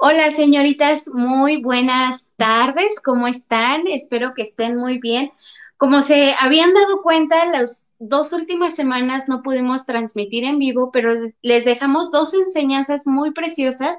Hola, señoritas, muy buenas tardes. ¿Cómo están? Espero que estén muy bien. Como se habían dado cuenta, las dos últimas semanas no pudimos transmitir en vivo, pero les dejamos dos enseñanzas muy preciosas.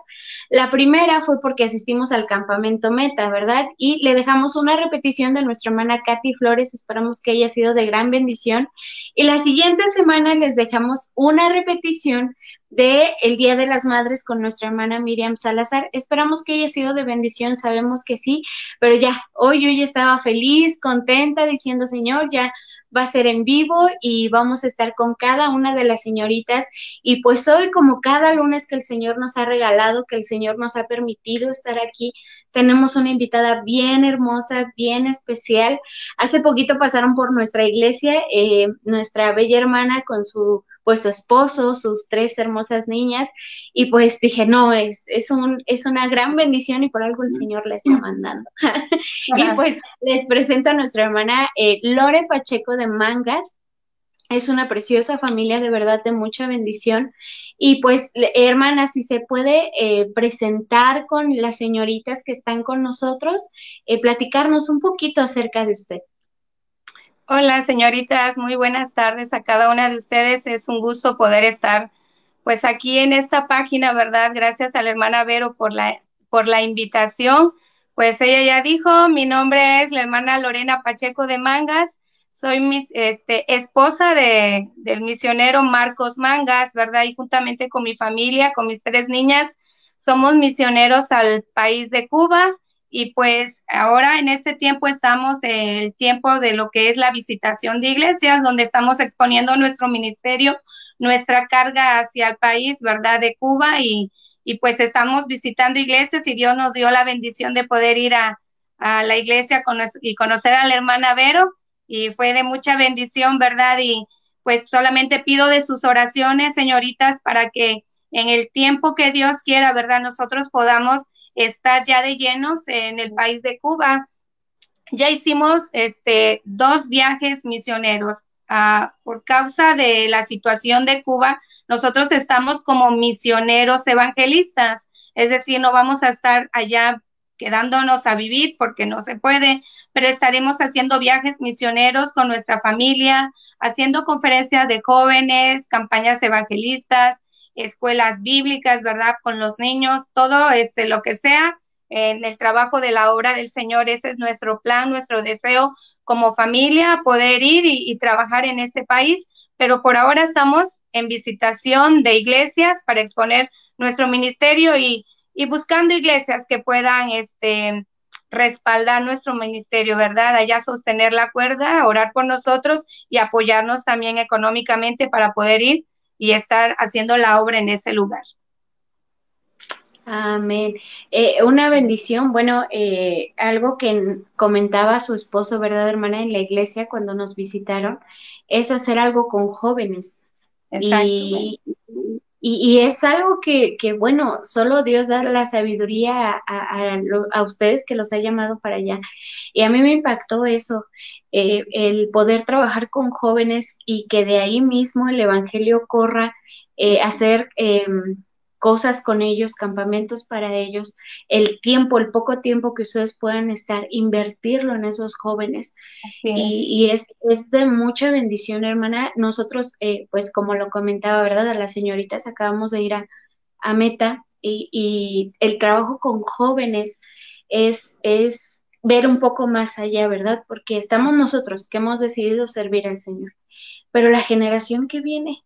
La primera fue porque asistimos al campamento Meta, ¿verdad? Y le dejamos una repetición de nuestra hermana Katy Flores, esperamos que haya sido de gran bendición. Y la siguiente semana les dejamos una repetición de el Día de las Madres con nuestra hermana Miriam Salazar. Esperamos que haya sido de bendición, sabemos que sí, pero ya, hoy yo ya estaba feliz, contenta, diciendo, Señor, ya va a ser en vivo y vamos a estar con cada una de las señoritas. Y pues hoy, como cada lunes que el Señor nos ha regalado, que el Señor nos ha permitido estar aquí, tenemos una invitada bien hermosa, bien especial. Hace poquito pasaron por nuestra iglesia, eh, nuestra bella hermana con su pues su esposo, sus tres hermosas niñas, y pues dije, no, es, es, un, es una gran bendición y por algo el Señor la está mandando. y pues les presento a nuestra hermana eh, Lore Pacheco de Mangas, es una preciosa familia, de verdad, de mucha bendición. Y pues, hermana, si se puede eh, presentar con las señoritas que están con nosotros, eh, platicarnos un poquito acerca de usted. Hola, señoritas, muy buenas tardes a cada una de ustedes. Es un gusto poder estar pues aquí en esta página, ¿verdad? Gracias a la hermana Vero por la, por la invitación. Pues ella ya dijo, mi nombre es la hermana Lorena Pacheco de Mangas. Soy mis, este, esposa de, del misionero Marcos Mangas, ¿verdad? Y juntamente con mi familia, con mis tres niñas, somos misioneros al país de Cuba y pues ahora en este tiempo estamos en el tiempo de lo que es la visitación de iglesias, donde estamos exponiendo nuestro ministerio, nuestra carga hacia el país, ¿verdad? De Cuba y, y pues estamos visitando iglesias y Dios nos dio la bendición de poder ir a, a la iglesia con, y conocer a la hermana Vero y fue de mucha bendición, ¿verdad? Y pues solamente pido de sus oraciones, señoritas, para que en el tiempo que Dios quiera, ¿verdad? Nosotros podamos está ya de llenos en el país de Cuba. Ya hicimos este, dos viajes misioneros. Ah, por causa de la situación de Cuba, nosotros estamos como misioneros evangelistas, es decir, no vamos a estar allá quedándonos a vivir porque no se puede, pero estaremos haciendo viajes misioneros con nuestra familia, haciendo conferencias de jóvenes, campañas evangelistas, escuelas bíblicas, ¿verdad? Con los niños, todo este, lo que sea en el trabajo de la obra del Señor. Ese es nuestro plan, nuestro deseo como familia, poder ir y, trabajar en ese país. Pero por ahora estamos en visitación de iglesias para exponer nuestro ministerio y, y buscando iglesias que puedan este, respaldar nuestro ministerio, ¿verdad? Allá sostener la cuerda, orar por nosotros y apoyarnos también económicamente para poder ir y estar haciendo la obra en ese lugar. Amén. Eh, una bendición, bueno, eh, algo que comentaba su esposo, ¿verdad, hermana? En la iglesia cuando nos visitaron, es hacer algo con jóvenes. Y, y, es algo que, que, bueno, solo Dios da la sabiduría a, a, ustedes que los ha llamado para allá. Y a mí me impactó eso, eh, el poder trabajar con jóvenes y que de ahí mismo el Evangelio corra, eh, hacer em, cosas con ellos, campamentos para ellos, el tiempo, el poco tiempo que ustedes puedan estar, invertirlo en esos jóvenes. Y, es, es, de mucha bendición, hermana. Nosotros, eh, pues como lo comentaba, ¿verdad? A las señoritas acabamos de ir a, a Meta y, y, el trabajo con jóvenes es, es ver un poco más allá, ¿verdad? Porque estamos nosotros que hemos decidido servir al Señor. Pero la generación que viene,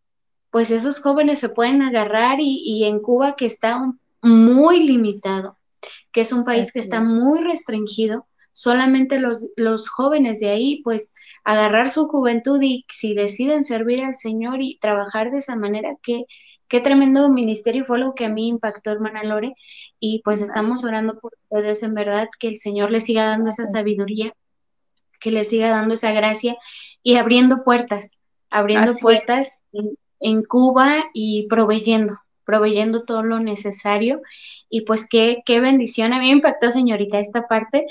pues esos jóvenes se pueden agarrar y, en Cuba que está muy limitado, que es un país que está muy restringido, solamente los, los jóvenes de ahí, pues agarrar su juventud y si deciden servir al Señor y trabajar de esa manera, qué, qué tremendo ministerio fue lo que a mí impactó, hermana Lore, y pues estamos orando por ustedes en verdad, que el Señor les siga dando esa sabiduría, que les siga dando esa gracia y abriendo puertas, abriendo puertas en Cuba y proveyendo, proveyendo todo lo necesario. Y pues qué, qué bendición. A mí me impactó, señorita, esta parte,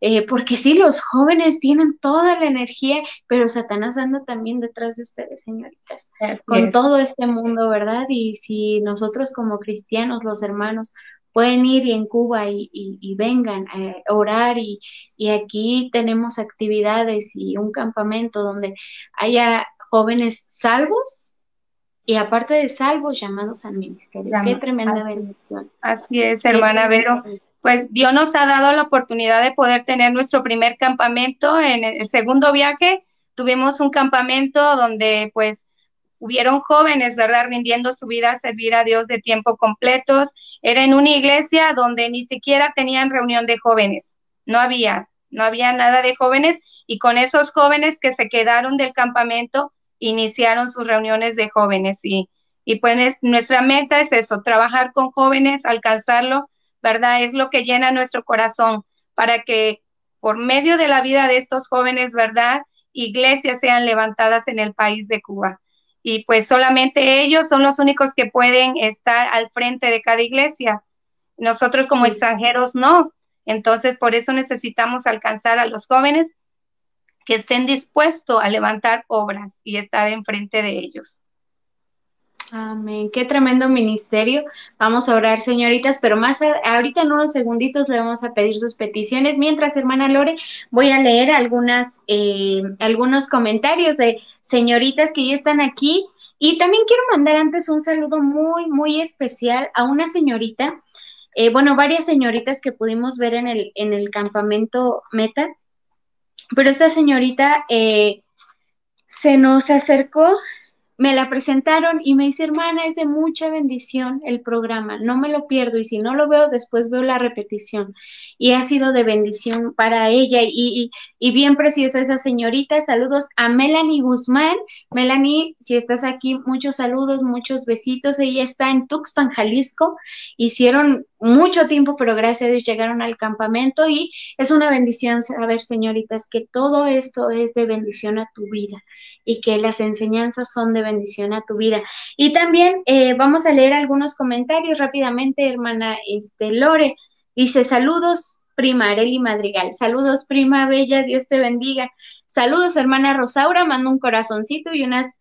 eh, porque sí, los jóvenes tienen toda la energía, pero Satanás anda también detrás de ustedes, señoritas, con todo este mundo, ¿verdad? Y si nosotros como cristianos, los hermanos, pueden ir y en Cuba y, vengan a orar y, y aquí tenemos actividades y un campamento donde haya jóvenes salvos y aparte de salvos llamados al ministerio. Qué tremenda bendición. Así es, hermana Vero. Pues Dios nos ha dado la oportunidad de poder tener nuestro primer campamento. En el segundo viaje tuvimos un campamento donde pues hubieron jóvenes, ¿verdad? Rindiendo su vida a servir a Dios de tiempo completos. Era en una iglesia donde ni siquiera tenían reunión de jóvenes. No había, no había nada de jóvenes y con esos jóvenes que se quedaron del campamento iniciaron sus reuniones de jóvenes y, y pues nuestra meta es eso, trabajar con jóvenes, alcanzarlo, ¿verdad? Es lo que llena nuestro corazón para que por medio de la vida de estos jóvenes, ¿verdad? Iglesias sean levantadas en el país de Cuba y pues solamente ellos son los únicos que pueden estar al frente de cada iglesia. Nosotros como extranjeros no. Entonces, por eso necesitamos alcanzar a los jóvenes que estén dispuestos a levantar obras y estar enfrente de ellos. Amén. Qué tremendo ministerio. Vamos a orar, señoritas, pero más ahorita en unos segunditos le vamos a pedir sus peticiones. Mientras, hermana Lore, voy a leer algunas, eh, algunos comentarios de señoritas que ya están aquí. Y también quiero mandar antes un saludo muy, muy especial a una señorita, eh, bueno, varias señoritas que pudimos ver en el, en el campamento Meta, pero esta señorita eh, se nos acercó me la presentaron y me dice, hermana, es de mucha bendición el programa, no me lo pierdo y si no lo veo, después veo la repetición. Y ha sido de bendición para ella y, y, bien preciosa esa señorita. Saludos a Melanie Guzmán. Melanie, si estás aquí, muchos saludos, muchos besitos. Ella está en Tuxpan, Jalisco. Hicieron mucho tiempo, pero gracias a Dios llegaron al campamento y es una bendición saber, señoritas, que todo esto es de bendición a tu vida y que las enseñanzas son de bendición a tu vida. Y también eh, vamos a leer algunos comentarios rápidamente, hermana este, Lore. Dice, saludos, prima Areli Madrigal. Saludos, prima Bella, Dios te bendiga. Saludos, hermana Rosaura, mando un corazoncito y unas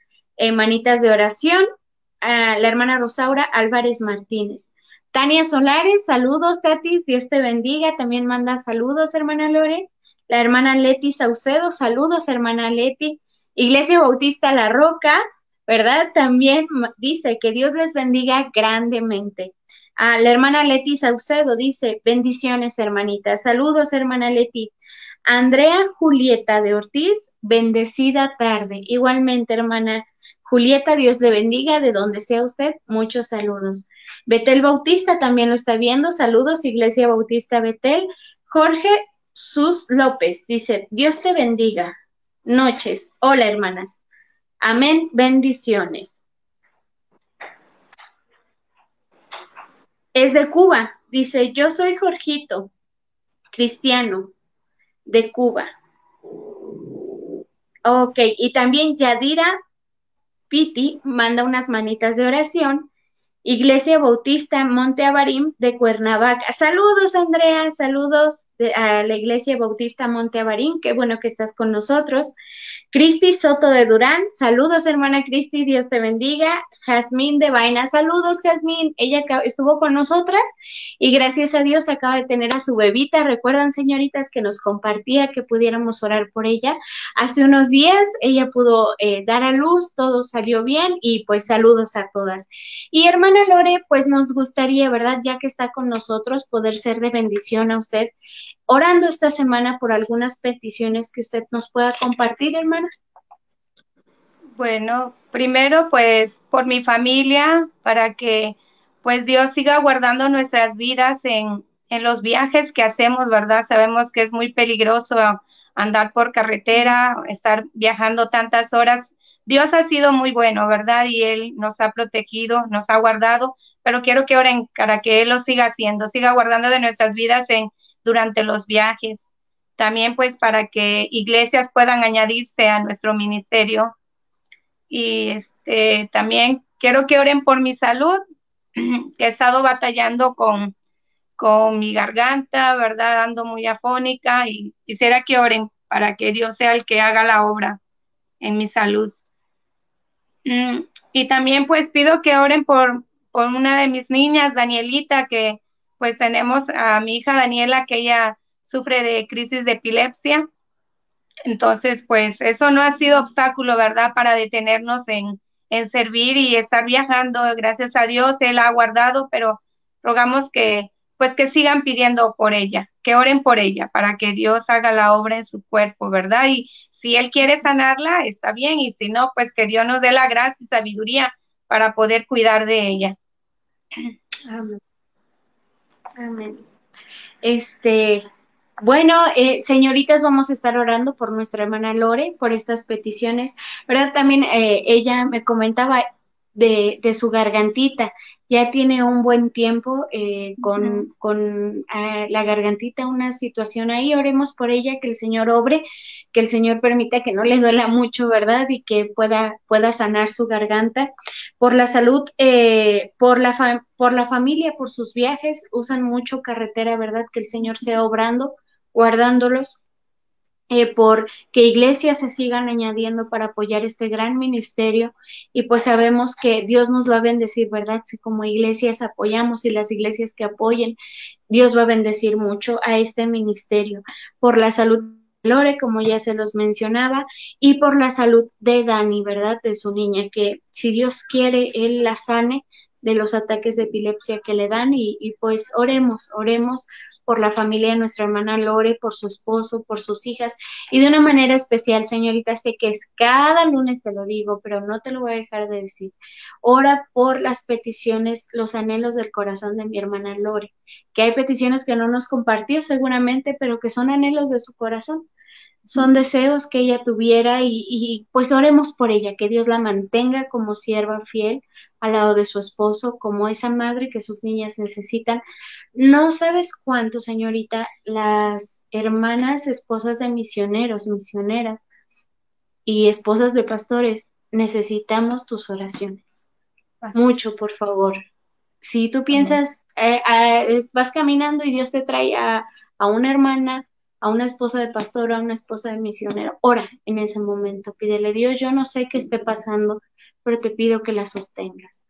manitas de oración a la hermana Rosaura Álvarez Martínez. Tania Solares, saludos, Tatis, Dios te bendiga. También manda saludos, hermana Lore. La hermana Leti Saucedo, saludos, hermana Leti. Iglesia Bautista La Roca, ¿verdad? También dice que Dios les bendiga grandemente. A la hermana Leti Saucedo dice, bendiciones, hermanita. Saludos, hermana Leti. Andrea Julieta de Ortiz, bendecida tarde. Igualmente, hermana Julieta, Dios le bendiga, de donde sea usted, muchos saludos. Betel Bautista también lo está viendo. Saludos, Iglesia Bautista Betel. Jorge Sus López dice, Dios te bendiga noches. Hola, hermanas. Amén. Bendiciones. Es de Cuba. Dice, yo soy Jorgito, cristiano, de Cuba. Ok, y también Yadira Piti manda unas manitas de oración Iglesia Bautista Monte Avarim de Cuernavaca. Saludos, Andrea, saludos a la Iglesia Bautista Monte Avarim, qué bueno que estás con nosotros. Cristi Soto de Durán, saludos, hermana Cristi, Dios te bendiga. Jazmín de Vaina, saludos, Jazmín, ella estuvo con nosotras y gracias a Dios acaba de tener a su bebita. Recuerdan, señoritas, que nos compartía que pudiéramos orar por ella. Hace unos días ella pudo eh, dar a luz, todo salió bien y pues saludos a todas. Y hermana, Lore, pues nos gustaría, ¿verdad? Ya que está con nosotros, poder ser de bendición a usted, orando esta semana por algunas peticiones que usted nos pueda compartir, hermana. Bueno, primero pues por mi familia, para que pues Dios siga guardando nuestras vidas en, en los viajes que hacemos, ¿verdad? Sabemos que es muy peligroso andar por carretera, estar viajando tantas horas Dios ha sido muy bueno, ¿verdad? Y Él nos ha protegido, nos ha guardado, pero quiero que oren para que Él lo siga haciendo, siga guardando de nuestras vidas en, durante los viajes. También pues para que iglesias puedan añadirse a nuestro ministerio. Y este, también quiero que oren por mi salud, que he estado batallando con, con mi garganta, ¿verdad? Ando muy afónica y quisiera que oren para que Dios sea el que haga la obra en mi salud. Mm, y también pues pido que oren por, por una de mis niñas, Danielita, que pues tenemos a mi hija Daniela que ella sufre de crisis de epilepsia. Entonces, pues eso no ha sido obstáculo, ¿verdad? Para detenernos en, en servir y estar viajando. Gracias a Dios, Él ha guardado, pero rogamos que pues que sigan pidiendo por ella, que oren por ella para que Dios haga la obra en su cuerpo, ¿verdad? Y si Él quiere sanarla, está bien, y si no, pues que Dios nos dé la gracia y sabiduría para poder cuidar de ella. Amén. Amén. Este, bueno, eh, señoritas, vamos a estar orando por nuestra hermana Lore, por estas peticiones, ¿verdad? También eh, ella me comentaba de, de su gargantita ya tiene un buen tiempo eh, con, con ah, la gargantita, una situación ahí. Oremos por ella, que el Señor obre, que el Señor permita que no le duela mucho, ¿verdad? Y que pueda, pueda sanar su garganta. Por la salud, eh, por, la por la familia, por sus viajes, usan mucho carretera, ¿verdad? Que el Señor sea obrando, guardándolos eh, por que iglesias se sigan añadiendo para apoyar este gran ministerio y pues sabemos que Dios nos va a bendecir, ¿verdad? Si como iglesias apoyamos y las iglesias que apoyen, Dios va a bendecir mucho a este ministerio por la salud Lore, como ya se los mencionaba, y por la salud de Dani, ¿verdad? De su niña, que si Dios quiere, Él la sane de los ataques de epilepsia que le dan y pues oremos, oremos por la familia de nuestra hermana Lore, por su esposo, por sus hijas y de una manera especial, señorita, sé que es cada lunes te lo digo, pero no te lo voy a dejar de decir. Ora por las peticiones, los anhelos del corazón de mi hermana Lore, que hay peticiones que no nos compartió seguramente, pero que son anhelos de su corazón son deseos que ella tuviera y, y, pues oremos por ella, que Dios la mantenga como sierva fiel, al lado de su esposo, como esa madre que sus niñas necesitan. No sabes cuánto, señorita, las hermanas esposas de misioneros, misioneras y esposas de pastores, necesitamos tus oraciones. Mucho, por favor. Si tú piensas, eh, eh, vas caminando y Dios te trae a, a una hermana, a una esposa de pastor, a una esposa de misionero, ora en ese momento, pídele Dios, yo no sé qué esté pasando, pero te pido que la sostengas.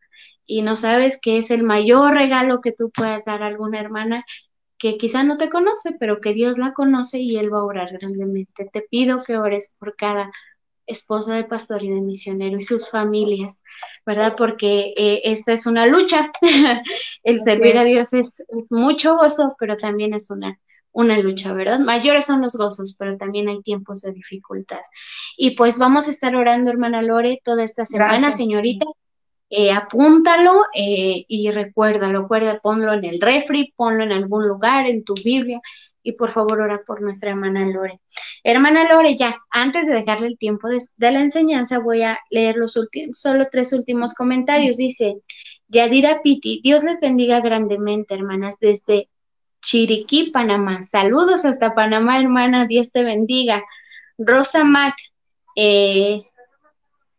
Y no sabes que es el mayor regalo que tú puedas dar a alguna hermana que quizá no te conoce, pero que Dios la conoce y Él va a orar grandemente. Te pido que ores por cada esposa de pastor y de misionero y sus familias, ¿verdad? Porque eh, esta es una lucha. el servir a Dios es, es, mucho gozo, pero también es una, una lucha, ¿verdad? Mayores son los gozos, pero también hay tiempos de dificultad. Y pues vamos a estar orando, hermana Lore, toda esta semana, señorita. Eh, apúntalo eh, y recuérdalo, recuerda, ponlo en el refri, ponlo en algún lugar, en tu Biblia, y por favor ora por nuestra hermana Lore. Hermana Lore, ya, antes de dejarle el tiempo de, de la enseñanza, voy a leer los últimos, solo tres últimos comentarios. Dice, Yadira Piti, Dios les bendiga grandemente, hermanas, desde Chiriquí, Panamá. Saludos hasta Panamá, hermana. Dios te bendiga. Rosa Mac. Eh,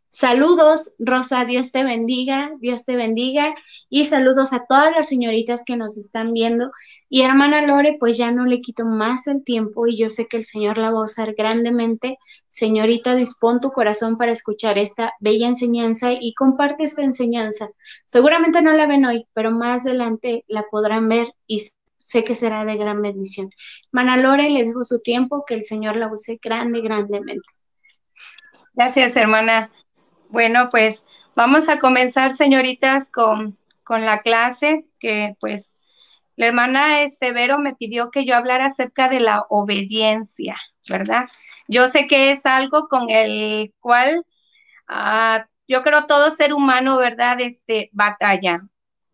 saludos, Rosa. Dios te bendiga. Dios te bendiga. Y saludos a todas las señoritas que nos están viendo. Y hermana Lore, pues ya no le quito más el tiempo y yo sé que el Señor la va a usar grandemente. Señorita, dispón tu corazón para escuchar esta bella enseñanza y comparte esta enseñanza. Seguramente no la ven hoy, pero más adelante la podrán ver y sé que será de gran bendición. Mana Lore, le dejo su tiempo, que el Señor la use grande, grandemente. Gracias, hermana. Bueno, pues vamos a comenzar, señoritas, con, con la clase que pues la hermana Estevero me pidió que yo hablara acerca de la obediencia, ¿verdad? Yo sé que es algo con el cual uh, yo creo todo ser humano, ¿verdad? Este batalla.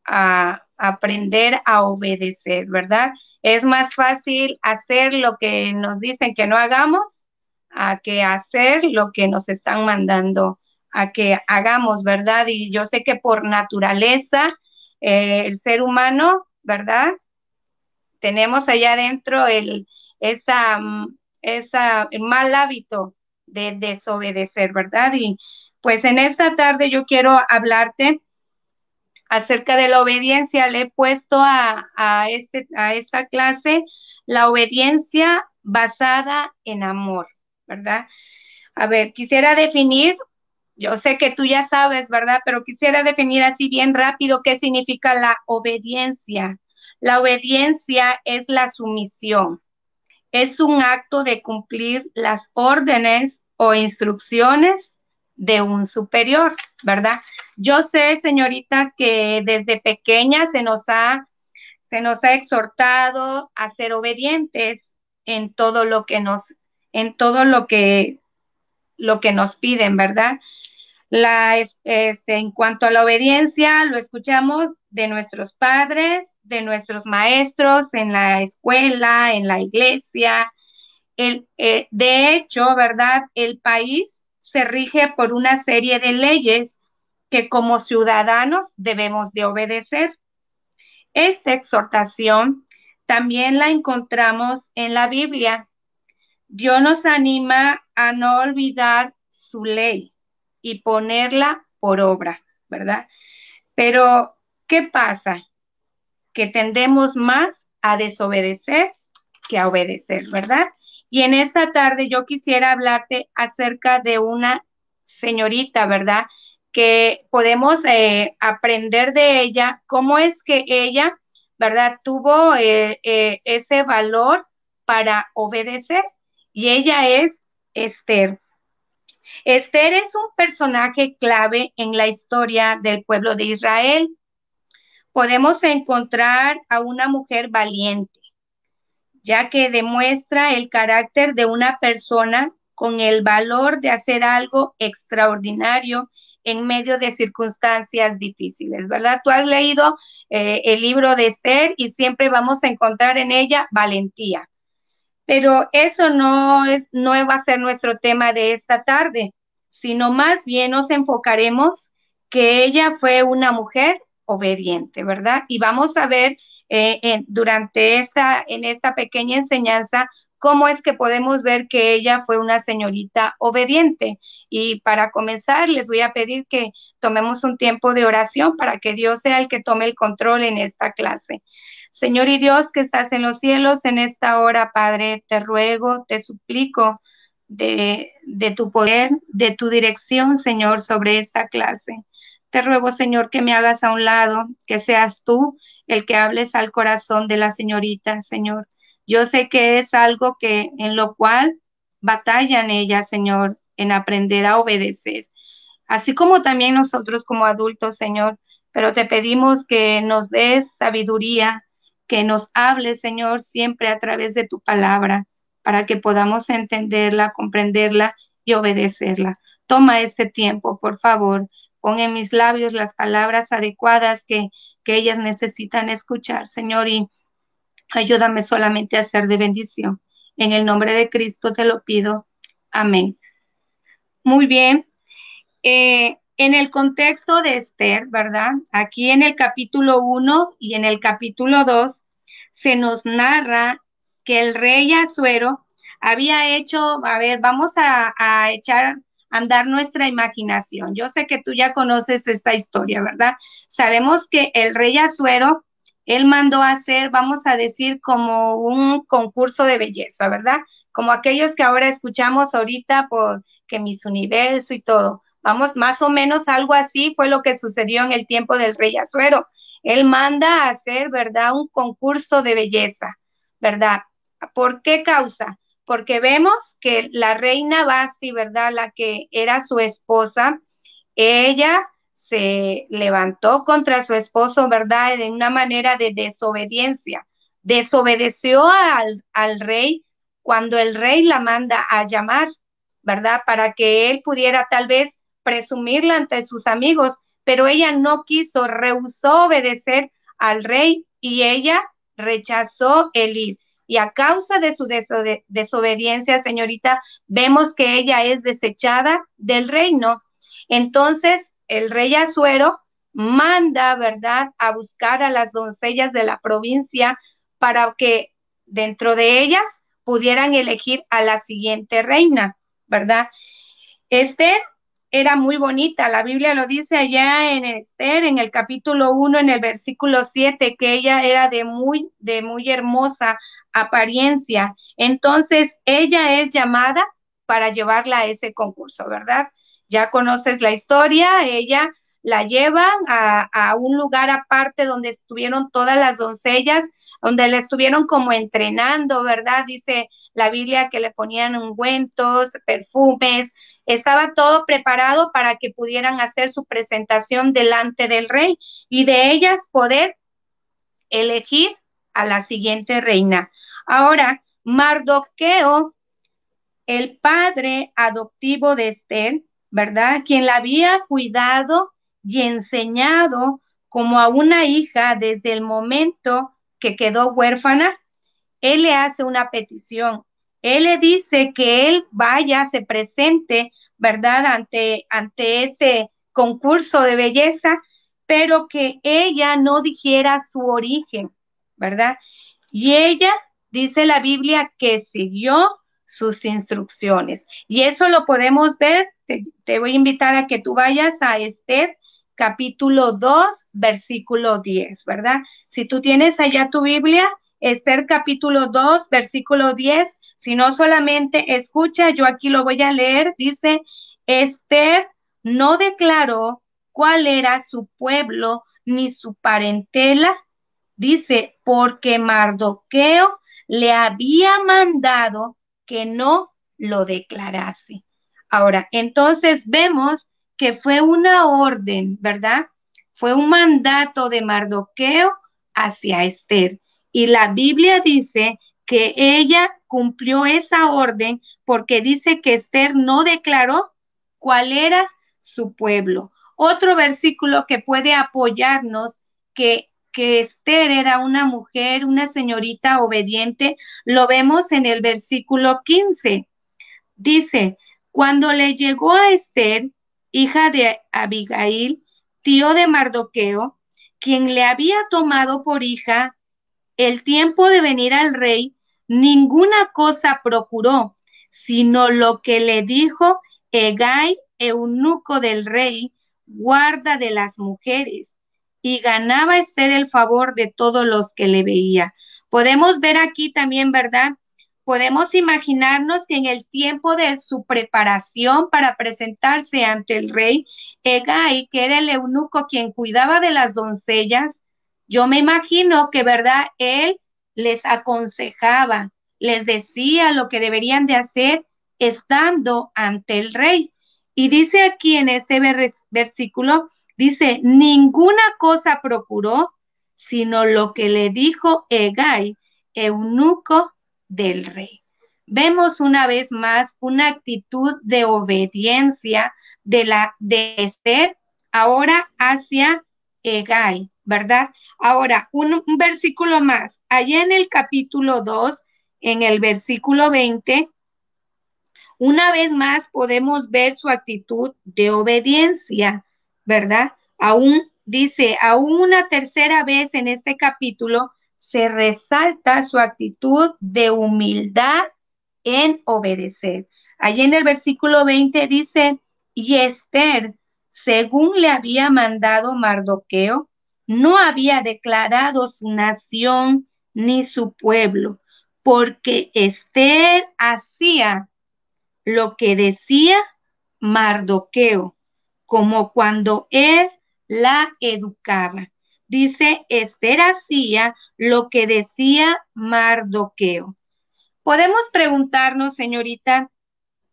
Uh, aprender a obedecer, ¿verdad? Es más fácil hacer lo que nos dicen que no hagamos a que hacer lo que nos están mandando a que hagamos, ¿verdad? Y yo sé que por naturaleza eh, el ser humano, ¿verdad? Tenemos allá adentro el, esa, esa, el mal hábito de desobedecer, ¿verdad? Y pues en esta tarde yo quiero hablarte acerca de la obediencia, le he puesto a, este, a esta clase la obediencia basada en amor, ¿verdad? A ver, quisiera definir, yo sé que tú ya sabes, ¿verdad? Pero quisiera definir así bien rápido qué significa la obediencia. La obediencia es la sumisión. Es un acto de cumplir las órdenes o instrucciones de un superior, ¿verdad? Yo sé, señoritas, que desde pequeñas se nos ha se nos ha exhortado a ser obedientes en todo lo que nos en todo lo que lo que nos piden, ¿verdad? La, este, en cuanto a la obediencia, lo escuchamos de nuestros padres, de nuestros maestros en la escuela, en la iglesia. El, eh, de hecho, ¿verdad? El país se rige por una serie de leyes que como ciudadanos debemos de obedecer. Esta exhortación también la encontramos en la Biblia. Dios nos anima a no olvidar su ley y ponerla por obra, ¿verdad? Pero, ¿qué pasa? Que tendemos más a desobedecer que a obedecer, ¿verdad? Y en esta tarde yo quisiera hablarte acerca de una señorita, ¿verdad? Que podemos eh, aprender de ella, cómo es que ella, ¿verdad? Tuvo eh, eh, ese valor para obedecer. Y ella es Esther. Esther es un personaje clave en la historia del pueblo de Israel. Podemos encontrar a una mujer valiente, ya que demuestra el carácter de una persona con el valor de hacer algo extraordinario en medio de circunstancias difíciles, ¿verdad? Tú has leído eh, el libro de Esther y siempre vamos a encontrar en ella valentía. Pero eso no, es, no va a ser nuestro tema de esta tarde, sino más bien nos enfocaremos que ella fue una mujer obediente, ¿verdad? Y vamos a ver eh, durante esta, en esta pequeña enseñanza cómo es que podemos ver que ella fue una señorita obediente. Y para comenzar, les voy a pedir que tomemos un tiempo de oración para que Dios sea el que tome el control en esta clase. Señor y Dios que estás en los cielos, en esta hora, Padre, te ruego, te suplico de, de tu poder, de tu dirección, Señor, sobre esta clase. Te ruego, Señor, que me hagas a un lado, que seas tú el que hables al corazón de la señorita, Señor. Yo sé que es algo que en lo cual batallan ellas, Señor, en aprender a obedecer. Así como también nosotros como adultos, Señor, pero te pedimos que nos des sabiduría, que nos hable, Señor, siempre a través de tu palabra, para que podamos entenderla, comprenderla y obedecerla. Toma este tiempo, por favor. Pon en mis labios las palabras adecuadas que, que ellas necesitan escuchar, Señor, y ayúdame solamente a ser de bendición. En el nombre de Cristo te lo pido. Amén. Muy bien. Eh, en el contexto de Esther, ¿verdad? Aquí en el capítulo 1 y en el capítulo 2 se nos narra que el rey Azuero había hecho, a ver, vamos a, a echar andar nuestra imaginación. Yo sé que tú ya conoces esta historia, ¿verdad? Sabemos que el rey Azuero, él mandó a hacer, vamos a decir, como un concurso de belleza, ¿verdad? Como aquellos que ahora escuchamos ahorita por que mis Universo y todo. Vamos, más o menos algo así fue lo que sucedió en el tiempo del rey Azuero. Él manda a hacer, ¿verdad? Un concurso de belleza, ¿verdad? ¿Por qué causa? Porque vemos que la reina Basti, ¿verdad? La que era su esposa, ella se levantó contra su esposo, ¿verdad? De una manera de desobediencia. Desobedeció al, al rey cuando el rey la manda a llamar, ¿verdad? Para que él pudiera tal vez presumirla ante sus amigos, pero ella no quiso, rehusó obedecer al rey y ella rechazó el ir. Y a causa de su desobediencia, señorita, vemos que ella es desechada del reino. Entonces, el rey Azuero manda, ¿verdad?, a buscar a las doncellas de la provincia para que dentro de ellas pudieran elegir a la siguiente reina, ¿verdad? Esther era muy bonita. La Biblia lo dice allá en Esther, en el capítulo 1, en el versículo 7, que ella era de muy, de muy hermosa apariencia. Entonces, ella es llamada para llevarla a ese concurso, ¿verdad? Ya conoces la historia, ella la llevan a, a, un lugar aparte donde estuvieron todas las doncellas, donde la estuvieron como entrenando, ¿verdad? Dice la Biblia que le ponían ungüentos, perfumes, estaba todo preparado para que pudieran hacer su presentación delante del rey y de ellas poder elegir a la siguiente reina. Ahora, Mardoqueo, el padre adoptivo de Esther, ¿verdad? Quien la había cuidado y enseñado como a una hija desde el momento que quedó huérfana, él le hace una petición. Él le dice que él vaya, se presente, ¿verdad? Ante, ante este concurso de belleza, pero que ella no dijera su origen, ¿verdad? Y ella, dice la Biblia, que siguió sus instrucciones. Y eso lo podemos ver, te, voy a invitar a que tú vayas a Esther capítulo 2, versículo 10, ¿verdad? Si tú tienes allá tu Biblia, Esther capítulo 2, versículo 10, si no solamente escucha, yo aquí lo voy a leer, dice, Esther no declaró cuál era su pueblo ni su parentela, dice, porque Mardoqueo le había mandado que no lo declarase. Ahora, entonces vemos que fue una orden, ¿verdad? Fue un mandato de Mardoqueo hacia Esther. Y la Biblia dice que ella cumplió esa orden porque dice que Esther no declaró cuál era su pueblo. Otro versículo que puede apoyarnos que, que Esther era una mujer, una señorita obediente, lo vemos en el versículo 15. Dice, cuando le llegó a Esther, hija de Abigail, tío de Mardoqueo, quien le había tomado por hija el tiempo de venir al rey, ninguna cosa procuró, sino lo que le dijo Egay, eunuco del rey, guarda de las mujeres, y ganaba Esther el favor de todos los que le veía. Podemos ver aquí también, ¿verdad? Podemos imaginarnos que en el tiempo de su preparación para presentarse ante el rey, Egay, que era el eunuco quien cuidaba de las doncellas, yo me imagino que, ¿verdad? Él les aconsejaba, les decía lo que deberían de hacer estando ante el rey. Y dice aquí en ese versículo, dice, ninguna cosa procuró, sino lo que le dijo Egay, eunuco del rey. Vemos una vez más una actitud de obediencia de la de Esther ahora hacia Egay, ¿verdad? Ahora, un, un versículo más. Allá en el capítulo 2, en el versículo 20, una vez más podemos ver su actitud de obediencia, ¿verdad? Aún dice, aún una tercera vez en este capítulo se resalta su actitud de humildad en obedecer. Allí en el versículo 20 dice, y Esther, según le había mandado Mardoqueo, no había declarado su nación ni su pueblo, porque Esther hacía lo que decía Mardoqueo, como cuando él la educaba. Dice, Esther hacía lo que decía Mardoqueo. Podemos preguntarnos, señorita,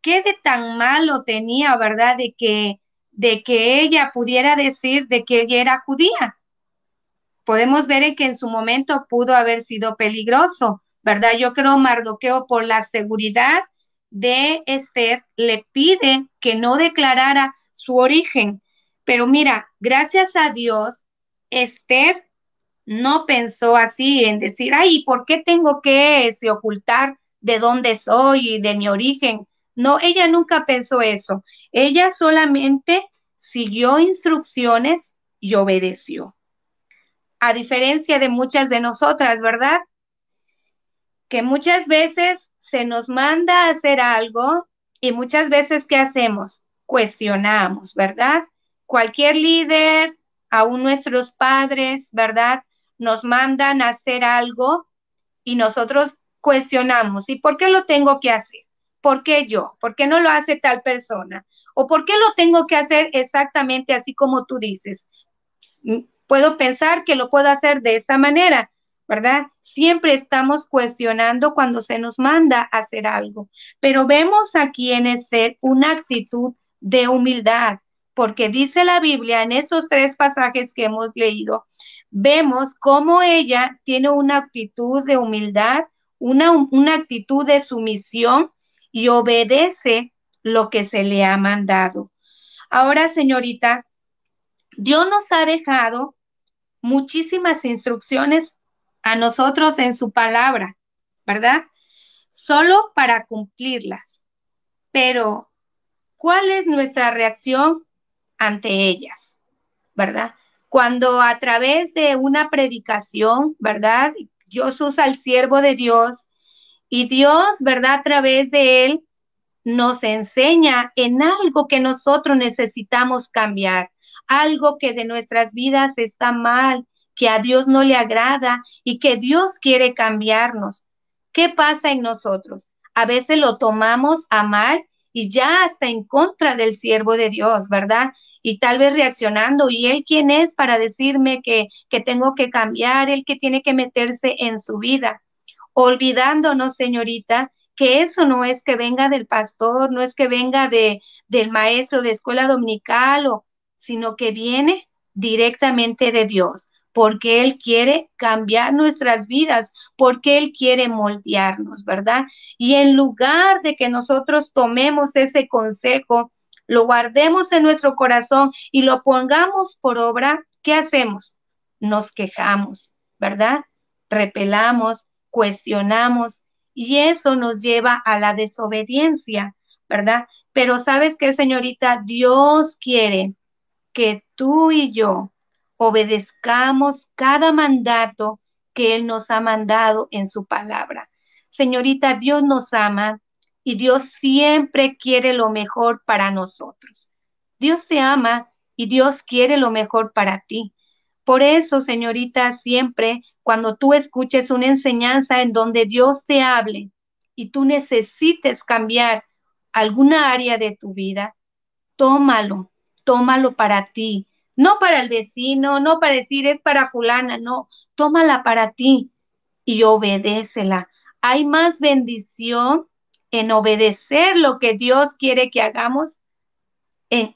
¿qué de tan malo tenía, verdad, de que, de que ella pudiera decir de que ella era judía? Podemos ver que en su momento pudo haber sido peligroso, ¿verdad? Yo creo Mardoqueo por la seguridad de Esther le pide que no declarara su origen. Pero mira, gracias a Dios, Esther no pensó así en decir, ay, ¿por qué tengo que este, ocultar de dónde soy y de mi origen? No, ella nunca pensó eso. Ella solamente siguió instrucciones y obedeció. A diferencia de muchas de nosotras, ¿verdad? Que muchas veces se nos manda a hacer algo y muchas veces, ¿qué hacemos? Cuestionamos, ¿verdad? Cualquier líder, aún nuestros padres, ¿verdad? Nos mandan a hacer algo y nosotros cuestionamos, ¿y por qué lo tengo que hacer? ¿Por qué yo? ¿Por qué no lo hace tal persona? ¿O por qué lo tengo que hacer exactamente así como tú dices? Puedo pensar que lo puedo hacer de esta manera, ¿verdad? Siempre estamos cuestionando cuando se nos manda a hacer algo, pero vemos aquí en ser una actitud de humildad, porque dice la Biblia en estos tres pasajes que hemos leído, vemos cómo ella tiene una actitud de humildad, una, una actitud de sumisión y obedece lo que se le ha mandado. Ahora, señorita, Dios nos ha dejado muchísimas instrucciones a nosotros en su palabra, ¿verdad? Solo para cumplirlas. Pero, ¿cuál es nuestra reacción ante ellas? ¿Verdad? Cuando a través de una predicación, ¿verdad? Dios usa al siervo de Dios y Dios, ¿verdad? A través de él nos enseña en algo que nosotros necesitamos cambiar, algo que de nuestras vidas está mal, que a Dios no le agrada y que Dios quiere cambiarnos. ¿Qué pasa en nosotros? A veces lo tomamos a mal y ya hasta en contra del siervo de Dios, ¿verdad? y tal vez reaccionando, ¿y él quién es para decirme que, que tengo que cambiar, él que tiene que meterse en su vida? Olvidándonos, señorita, que eso no es que venga del pastor, no es que venga de, del maestro de escuela dominical, o, sino que viene directamente de Dios, porque Él quiere cambiar nuestras vidas, porque Él quiere moldearnos, ¿verdad? Y en lugar de que nosotros tomemos ese consejo, lo guardemos en nuestro corazón y lo pongamos por obra, ¿qué hacemos? Nos quejamos, ¿verdad? Repelamos, cuestionamos y eso nos lleva a la desobediencia, ¿verdad? Pero sabes qué, señorita, Dios quiere que tú y yo obedezcamos cada mandato que Él nos ha mandado en su palabra. Señorita, Dios nos ama y Dios siempre quiere lo mejor para nosotros. Dios te ama y Dios quiere lo mejor para ti. Por eso, señorita, siempre cuando tú escuches una enseñanza en donde Dios te hable y tú necesites cambiar alguna área de tu vida, tómalo, tómalo para ti, no para el vecino, no para decir es para fulana, no, tómala para ti y obedécela. Hay más bendición en obedecer lo que Dios quiere que hagamos en,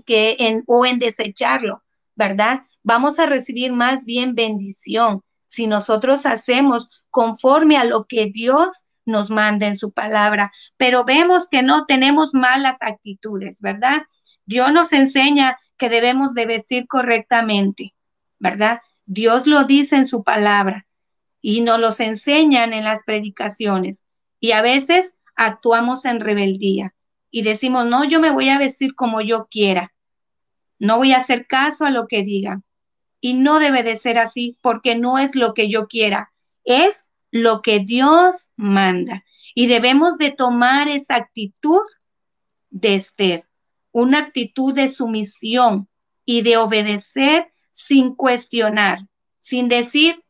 que, en, o en desecharlo, ¿verdad? Vamos a recibir más bien bendición si nosotros hacemos conforme a lo que Dios nos manda en su palabra, pero vemos que no tenemos malas actitudes, ¿verdad? Dios nos enseña que debemos de vestir correctamente, ¿verdad? Dios lo dice en su palabra y nos los enseñan en las predicaciones. Y a veces actuamos en rebeldía y decimos, no, yo me voy a vestir como yo quiera. No voy a hacer caso a lo que digan. Y no debe de ser así porque no es lo que yo quiera, es lo que Dios manda. Y debemos de tomar esa actitud de Esther, una actitud de sumisión y de obedecer sin cuestionar, sin decir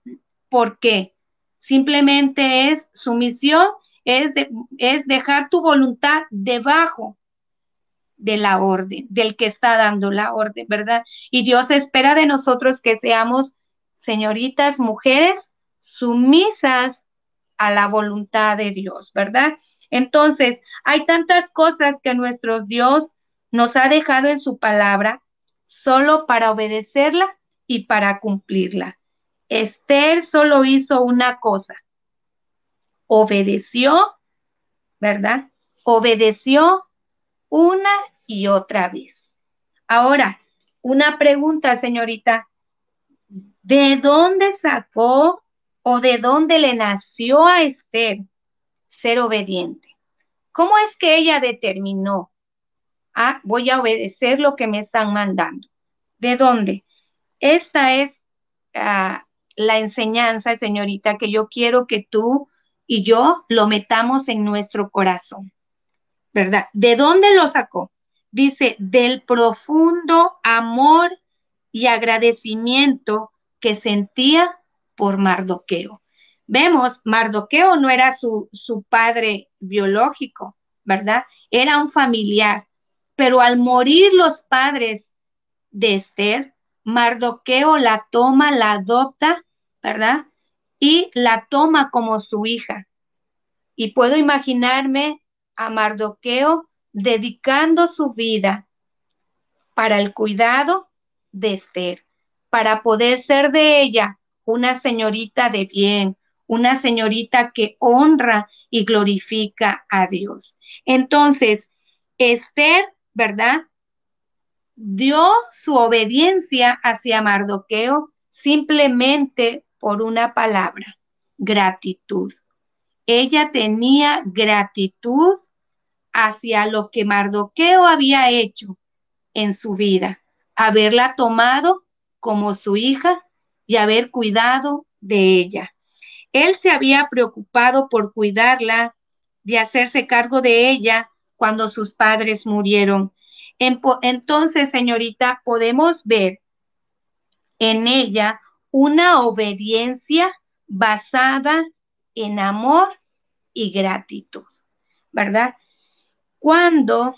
por qué. Simplemente es sumisión es, es dejar tu voluntad debajo de la orden, del que está dando la orden, ¿verdad? Y Dios espera de nosotros que seamos señoritas, mujeres sumisas a la voluntad de Dios, ¿verdad? Entonces, hay tantas cosas que nuestro Dios nos ha dejado en su palabra solo para obedecerla y para cumplirla. Esther solo hizo una cosa, obedeció, ¿verdad? Obedeció una y otra vez. Ahora, una pregunta, señorita. ¿De dónde sacó o de dónde le nació a Esther ser obediente? ¿Cómo es que ella determinó, voy a obedecer lo que me están mandando? ¿De dónde? Esta es ah, la enseñanza, señorita, que yo quiero que tú y yo lo metamos en nuestro corazón, ¿verdad? ¿De dónde lo sacó? Dice, del profundo amor y agradecimiento que sentía por Mardoqueo. Vemos, Mardoqueo no era su, su padre biológico, ¿verdad? Era un familiar, Pero al morir los padres de Esther, Mardoqueo la toma, la adopta, ¿verdad? Y la toma como su hija. Y puedo imaginarme a Mardoqueo dedicando su vida para el cuidado de Esther, para poder ser de ella una señorita de bien, una señorita que honra y glorifica a Dios. Entonces, Esther, ¿verdad? Dio su obediencia hacia Mardoqueo simplemente por una palabra, gratitud. Ella tenía gratitud hacia lo que Mardoqueo había hecho en su vida, haberla tomado como su hija y haber cuidado de ella. Él se había preocupado por cuidarla, de hacerse cargo de ella cuando sus padres murieron. Entonces, señorita, podemos ver en ella una obediencia basada en amor y gratitud, ¿verdad? Cuando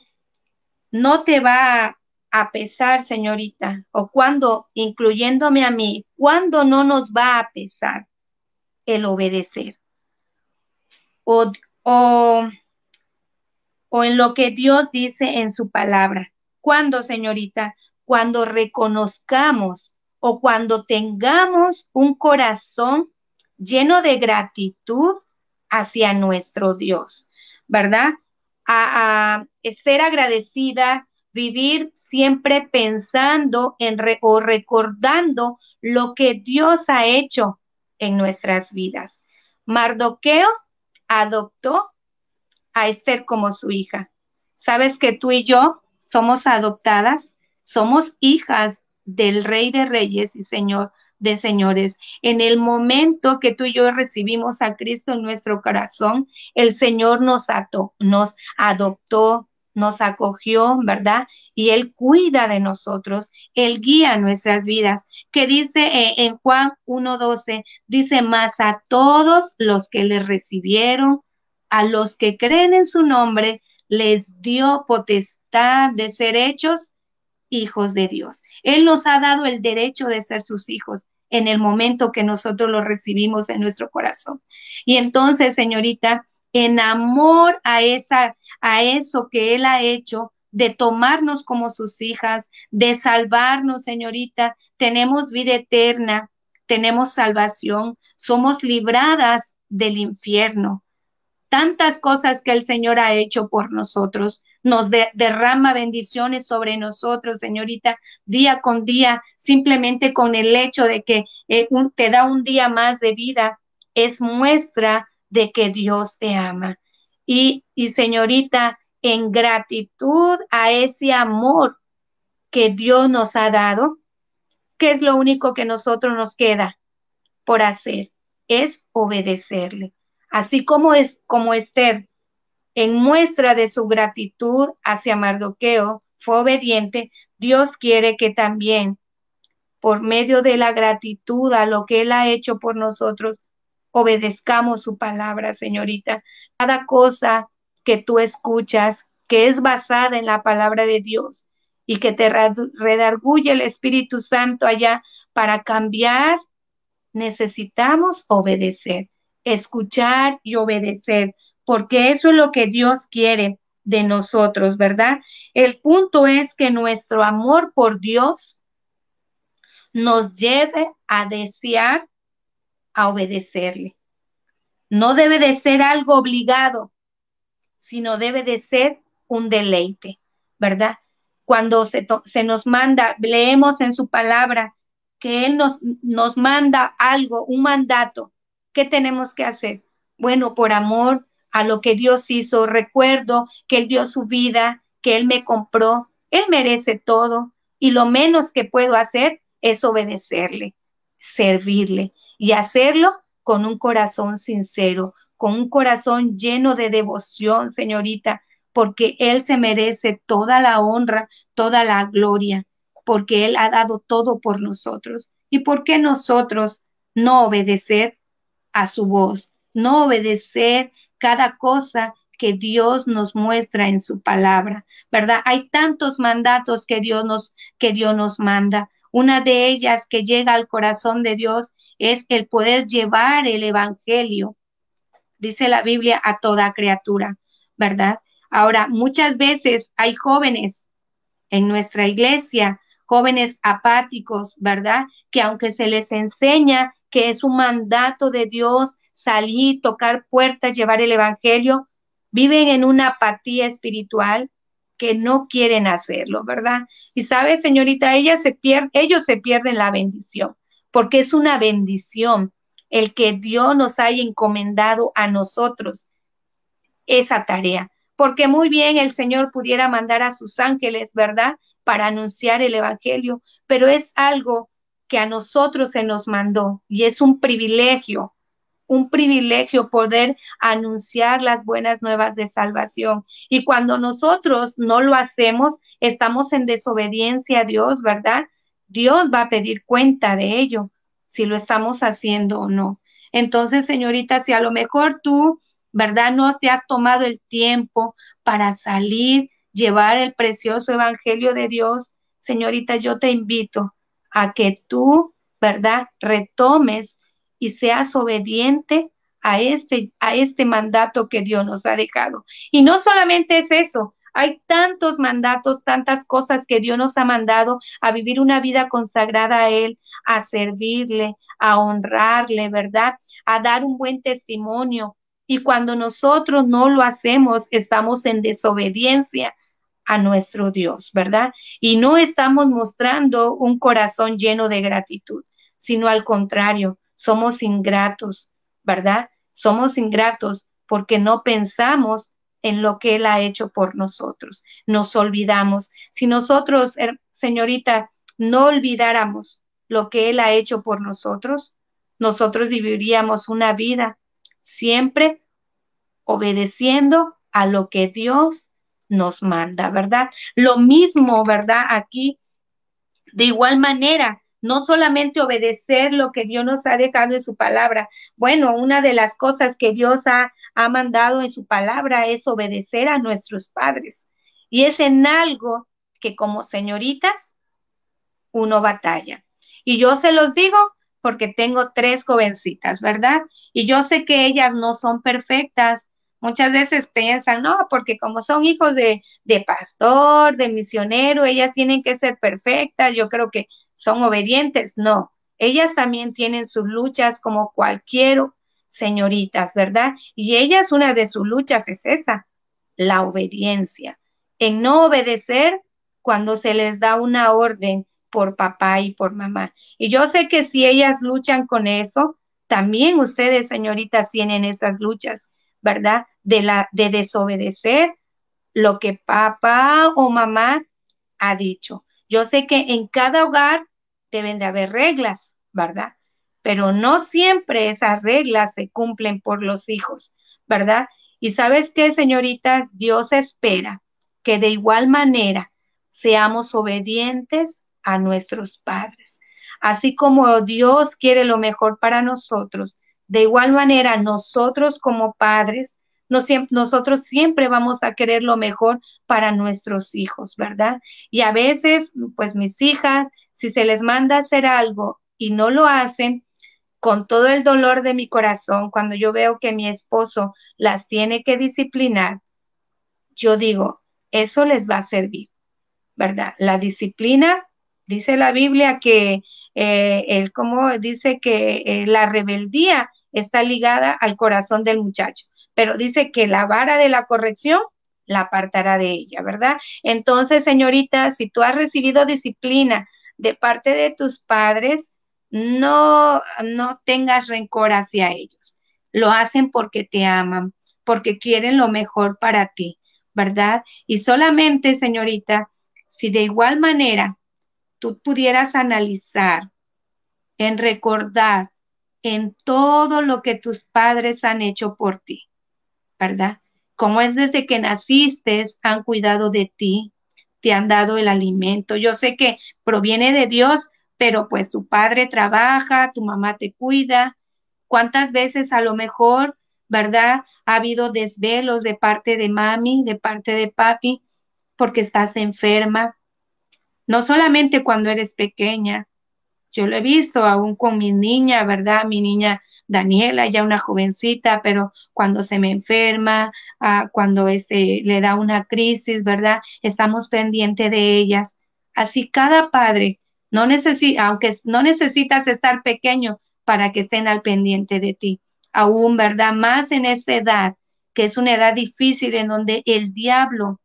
no te va a pesar, señorita, o cuando, incluyéndome a mí, cuando no nos va a pesar el obedecer. O, o, o en lo que Dios dice en su palabra. Cuando, señorita, cuando reconozcamos o cuando tengamos un corazón lleno de gratitud hacia nuestro Dios, ¿verdad? A, ser agradecida, vivir siempre pensando en o recordando lo que Dios ha hecho en nuestras vidas. Mardoqueo adoptó a Esther como su hija. ¿Sabes que tú y yo somos adoptadas? Somos hijas del Rey de Reyes y Señor de señores. En el momento que tú y yo recibimos a Cristo en nuestro corazón, el Señor nos, ató, nos adoptó, nos acogió, ¿verdad? Y Él cuida de nosotros, Él guía nuestras vidas. Que dice eh, en Juan 1.12, dice, más a todos los que le recibieron, a los que creen en su nombre, les dio potestad de ser hechos hijos de Dios. Él nos ha dado el derecho de ser sus hijos en el momento que nosotros lo recibimos en nuestro corazón. Y entonces, señorita, en amor a esa a eso que él ha hecho de tomarnos como sus hijas, de salvarnos, señorita, tenemos vida eterna, tenemos salvación, somos libradas del infierno. Tantas cosas que el Señor ha hecho por nosotros, nos derrama bendiciones sobre nosotros, señorita, día con día, simplemente con el hecho de que eh, te da un día más de vida, es muestra de que Dios te ama. Y, y señorita, en gratitud a ese amor que Dios nos ha dado, ¿qué es lo único que nosotros nos queda por hacer? Es obedecerle. Así como es como Esther en muestra de su gratitud hacia Mardoqueo, fue obediente, Dios quiere que también, por medio de la gratitud a lo que Él ha hecho por nosotros, obedezcamos su palabra, señorita. Cada cosa que tú escuchas, que es basada en la palabra de Dios y que te redarguye el Espíritu Santo allá para cambiar, necesitamos obedecer, escuchar y obedecer porque eso es lo que Dios quiere de nosotros, ¿verdad? El punto es que nuestro amor por Dios nos lleve a desear, a obedecerle. No debe de ser algo obligado, sino debe de ser un deleite, ¿verdad? Cuando se, se nos manda, leemos en su palabra que Él nos, nos manda algo, un mandato, ¿qué tenemos que hacer? Bueno, por amor a lo que Dios hizo. Recuerdo que Él dio su vida, que Él me compró. Él merece todo y lo menos que puedo hacer es obedecerle, servirle y hacerlo con un corazón sincero, con un corazón lleno de devoción, señorita, porque Él se merece toda la honra, toda la gloria, porque Él ha dado todo por nosotros. ¿Y por qué nosotros no obedecer a su voz, no obedecer cada cosa que Dios nos muestra en su palabra, ¿verdad? Hay tantos mandatos que Dios nos que Dios nos manda. Una de ellas que llega al corazón de Dios es el poder llevar el evangelio, dice la Biblia, a toda criatura, ¿verdad? Ahora, muchas veces hay jóvenes en nuestra iglesia, jóvenes apáticos, ¿verdad? Que aunque se les enseña que es un mandato de Dios salir, tocar puertas, llevar el evangelio, viven en una apatía espiritual que no quieren hacerlo, ¿verdad? Y sabe, señorita, ella se ellos se pierden la bendición, porque es una bendición el que Dios nos haya encomendado a nosotros esa tarea, porque muy bien el Señor pudiera mandar a sus ángeles, ¿verdad? Para anunciar el Evangelio, pero es algo que a nosotros se nos mandó y es un privilegio un privilegio poder anunciar las buenas nuevas de salvación. Y cuando nosotros no lo hacemos, estamos en desobediencia a Dios, ¿verdad? Dios va a pedir cuenta de ello, si lo estamos haciendo o no. Entonces, señorita, si a lo mejor tú, ¿verdad? No te has tomado el tiempo para salir, llevar el precioso evangelio de Dios, señorita, yo te invito a que tú, ¿verdad? Retomes y seas obediente a este, a este mandato que Dios nos ha dejado. Y no solamente es eso, hay tantos mandatos, tantas cosas que Dios nos ha mandado a vivir una vida consagrada a Él, a servirle, a honrarle, ¿verdad? A dar un buen testimonio. Y cuando nosotros no lo hacemos, estamos en desobediencia a nuestro Dios, ¿verdad? Y no estamos mostrando un corazón lleno de gratitud, sino al contrario, somos ingratos, ¿verdad? Somos ingratos porque no pensamos en lo que Él ha hecho por nosotros. Nos olvidamos. Si nosotros, señorita, no olvidáramos lo que Él ha hecho por nosotros, nosotros viviríamos una vida siempre obedeciendo a lo que Dios nos manda, ¿verdad? Lo mismo, ¿verdad? Aquí, de igual manera, no solamente obedecer lo que Dios nos ha dejado en su palabra. Bueno, una de las cosas que Dios ha, ha mandado en su palabra es obedecer a nuestros padres. Y es en algo que como señoritas uno batalla. Y yo se los digo porque tengo tres jovencitas, ¿verdad? Y yo sé que ellas no son perfectas. Muchas veces piensan, no, porque como son hijos de, de pastor, de misionero, ellas tienen que ser perfectas. Yo creo que son obedientes, no. Ellas también tienen sus luchas como cualquier señoritas, ¿verdad? Y ellas, una de sus luchas es esa, la obediencia. En no obedecer cuando se les da una orden por papá y por mamá. Y yo sé que si ellas luchan con eso, también ustedes, señoritas, tienen esas luchas, ¿verdad? De la de desobedecer lo que papá o mamá ha dicho. Yo sé que en cada hogar deben de haber reglas, ¿verdad? Pero no siempre esas reglas se cumplen por los hijos, ¿verdad? Y sabes qué, señorita, Dios espera que de igual manera seamos obedientes a nuestros padres. Así como Dios quiere lo mejor para nosotros, de igual manera nosotros como padres, nosotros siempre vamos a querer lo mejor para nuestros hijos, ¿verdad? Y a veces, pues mis hijas si se les manda hacer algo y no lo hacen, con todo el dolor de mi corazón, cuando yo veo que mi esposo las tiene que disciplinar, yo digo, eso les va a servir, ¿verdad? La disciplina, dice la Biblia que eh, él como dice que eh, la rebeldía está ligada al corazón del muchacho, pero dice que la vara de la corrección la apartará de ella, ¿verdad? Entonces, señorita, si tú has recibido disciplina de parte de tus padres, no, no tengas rencor hacia ellos. Lo hacen porque te aman, porque quieren lo mejor para ti, ¿verdad? Y solamente, señorita, si de igual manera tú pudieras analizar, en recordar en todo lo que tus padres han hecho por ti, ¿verdad? Como es desde que naciste, han cuidado de ti, te han dado el alimento. Yo sé que proviene de Dios, pero pues tu padre trabaja, tu mamá te cuida. ¿Cuántas veces a lo mejor ¿verdad? Ha habido desvelos de parte de mami, de parte de papi, porque estás enferma. No solamente cuando eres pequeña, yo lo he visto aún con mi niña, ¿verdad? Mi niña Daniela, ya una jovencita, pero cuando se me enferma, ah, cuando ese, le da una crisis, ¿verdad? Estamos pendientes de ellas. Así cada padre, no necesita, aunque no necesitas estar pequeño para que estén al pendiente de ti. Aún, ¿verdad? Más en esa edad, que es una edad difícil en donde el diablo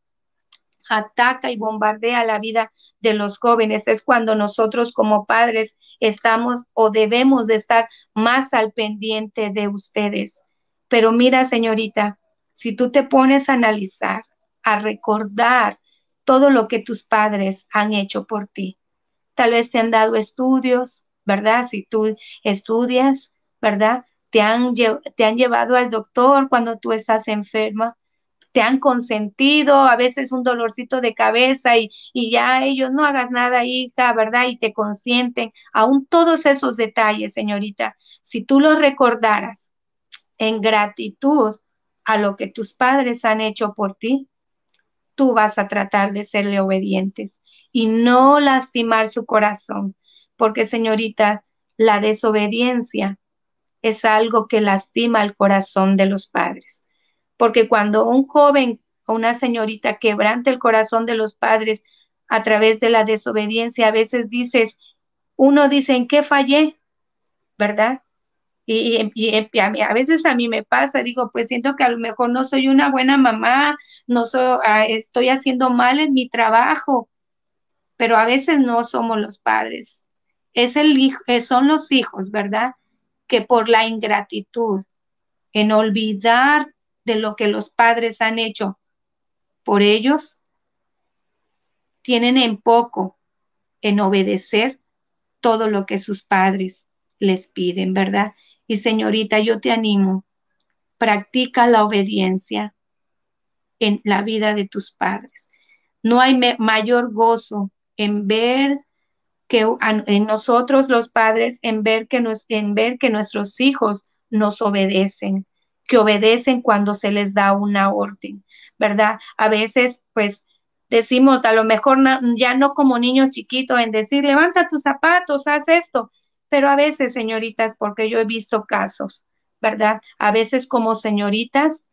ataca y bombardea la vida de los jóvenes. Es cuando nosotros como padres estamos o debemos de estar más al pendiente de ustedes. Pero mira, señorita, si tú te pones a analizar, a recordar todo lo que tus padres han hecho por ti, tal vez te han dado estudios, ¿verdad? Si tú estudias, ¿verdad? Te han, te han llevado al doctor cuando tú estás enferma, te han consentido, a veces un dolorcito de cabeza y, y, ya ellos no hagas nada, hija, ¿verdad? Y te consienten. Aún todos esos detalles, señorita, si tú los recordaras en gratitud a lo que tus padres han hecho por ti, tú vas a tratar de serle obedientes y no lastimar su corazón, porque señorita, la desobediencia es algo que lastima el corazón de los padres porque cuando un joven o una señorita quebrante el corazón de los padres a través de la desobediencia, a veces dices, uno dice, ¿en qué fallé? ¿Verdad? Y, a, veces a mí me pasa, digo, pues siento que a lo mejor no soy una buena mamá, no soy, ah, estoy haciendo mal en mi trabajo, pero a veces no somos los padres. Es el hijo, eh, son los hijos, ¿verdad? Que por la ingratitud, en olvidar de lo que los padres han hecho por ellos, tienen en poco en obedecer todo lo que sus padres les piden, ¿verdad? Y señorita, yo te animo, practica la obediencia en la vida de tus padres. No hay mayor gozo en ver que en nosotros los padres, en ver que, en ver que nuestros hijos nos obedecen, que obedecen cuando se les da una orden, ¿verdad? A veces, pues, decimos, a lo mejor ya no como niños chiquitos en decir, levanta tus zapatos, haz esto, pero a veces, señoritas, porque yo he visto casos, ¿verdad? A veces como señoritas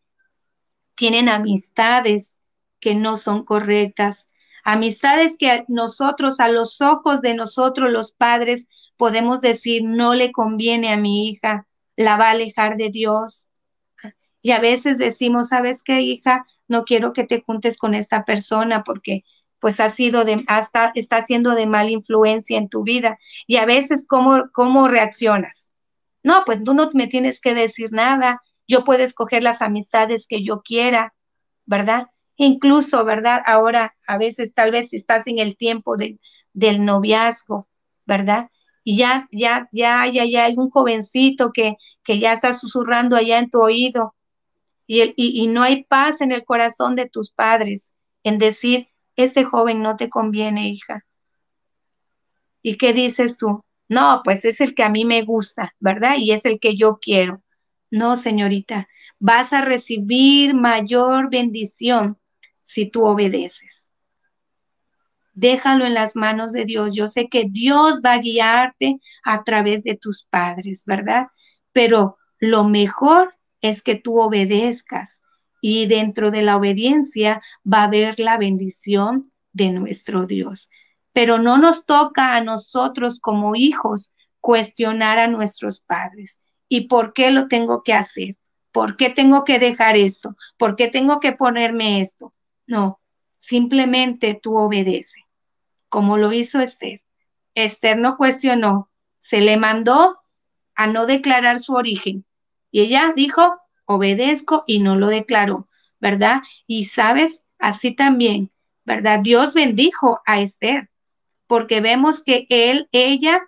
tienen amistades que no son correctas, amistades que nosotros, a los ojos de nosotros los padres, podemos decir, no le conviene a mi hija, la va a alejar de Dios, y a veces decimos, ¿sabes qué, hija? No quiero que te juntes con esta persona porque pues ha sido de, hasta, está siendo de mala influencia en tu vida. Y a veces, ¿cómo, ¿cómo reaccionas? No, pues tú no me tienes que decir nada. Yo puedo escoger las amistades que yo quiera, ¿verdad? Incluso, ¿verdad? Ahora, a veces, tal vez estás en el tiempo de, del noviazgo, ¿verdad? Y ya, ya, ya, ya, ya hay un jovencito que, que ya está susurrando allá en tu oído y, no hay paz en el corazón de tus padres en decir, este joven no te conviene, hija. ¿Y qué dices tú? No, pues es el que a mí me gusta, ¿verdad? Y es el que yo quiero. No, señorita, vas a recibir mayor bendición si tú obedeces. Déjalo en las manos de Dios. Yo sé que Dios va a guiarte a través de tus padres, ¿verdad? Pero lo mejor es que tú obedezcas y dentro de la obediencia va a haber la bendición de nuestro Dios. Pero no nos toca a nosotros como hijos cuestionar a nuestros padres. ¿Y por qué lo tengo que hacer? ¿Por qué tengo que dejar esto? ¿Por qué tengo que ponerme esto? No, simplemente tú obedece, como lo hizo Esther. Esther no cuestionó, se le mandó a no declarar su origen, y ella dijo, obedezco y no lo declaró, ¿verdad? Y sabes, así también, ¿verdad? Dios bendijo a Esther, porque vemos que él, ella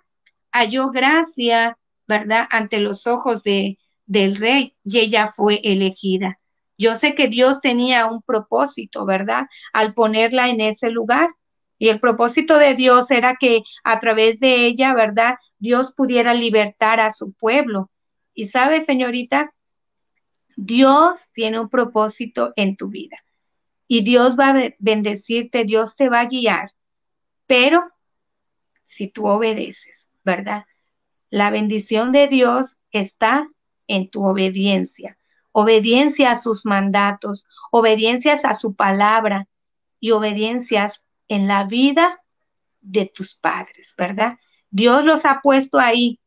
halló gracia, ¿verdad? Ante los ojos de, del rey y ella fue elegida. Yo sé que Dios tenía un propósito, ¿verdad? Al ponerla en ese lugar. Y el propósito de Dios era que a través de ella, ¿verdad? Dios pudiera libertar a su pueblo. Y sabe, señorita, Dios tiene un propósito en tu vida y Dios va a bendecirte, Dios te va a guiar, pero si tú obedeces, ¿verdad? La bendición de Dios está en tu obediencia, obediencia a sus mandatos, obediencias a su palabra y obediencias en la vida de tus padres, ¿verdad? Dios los ha puesto ahí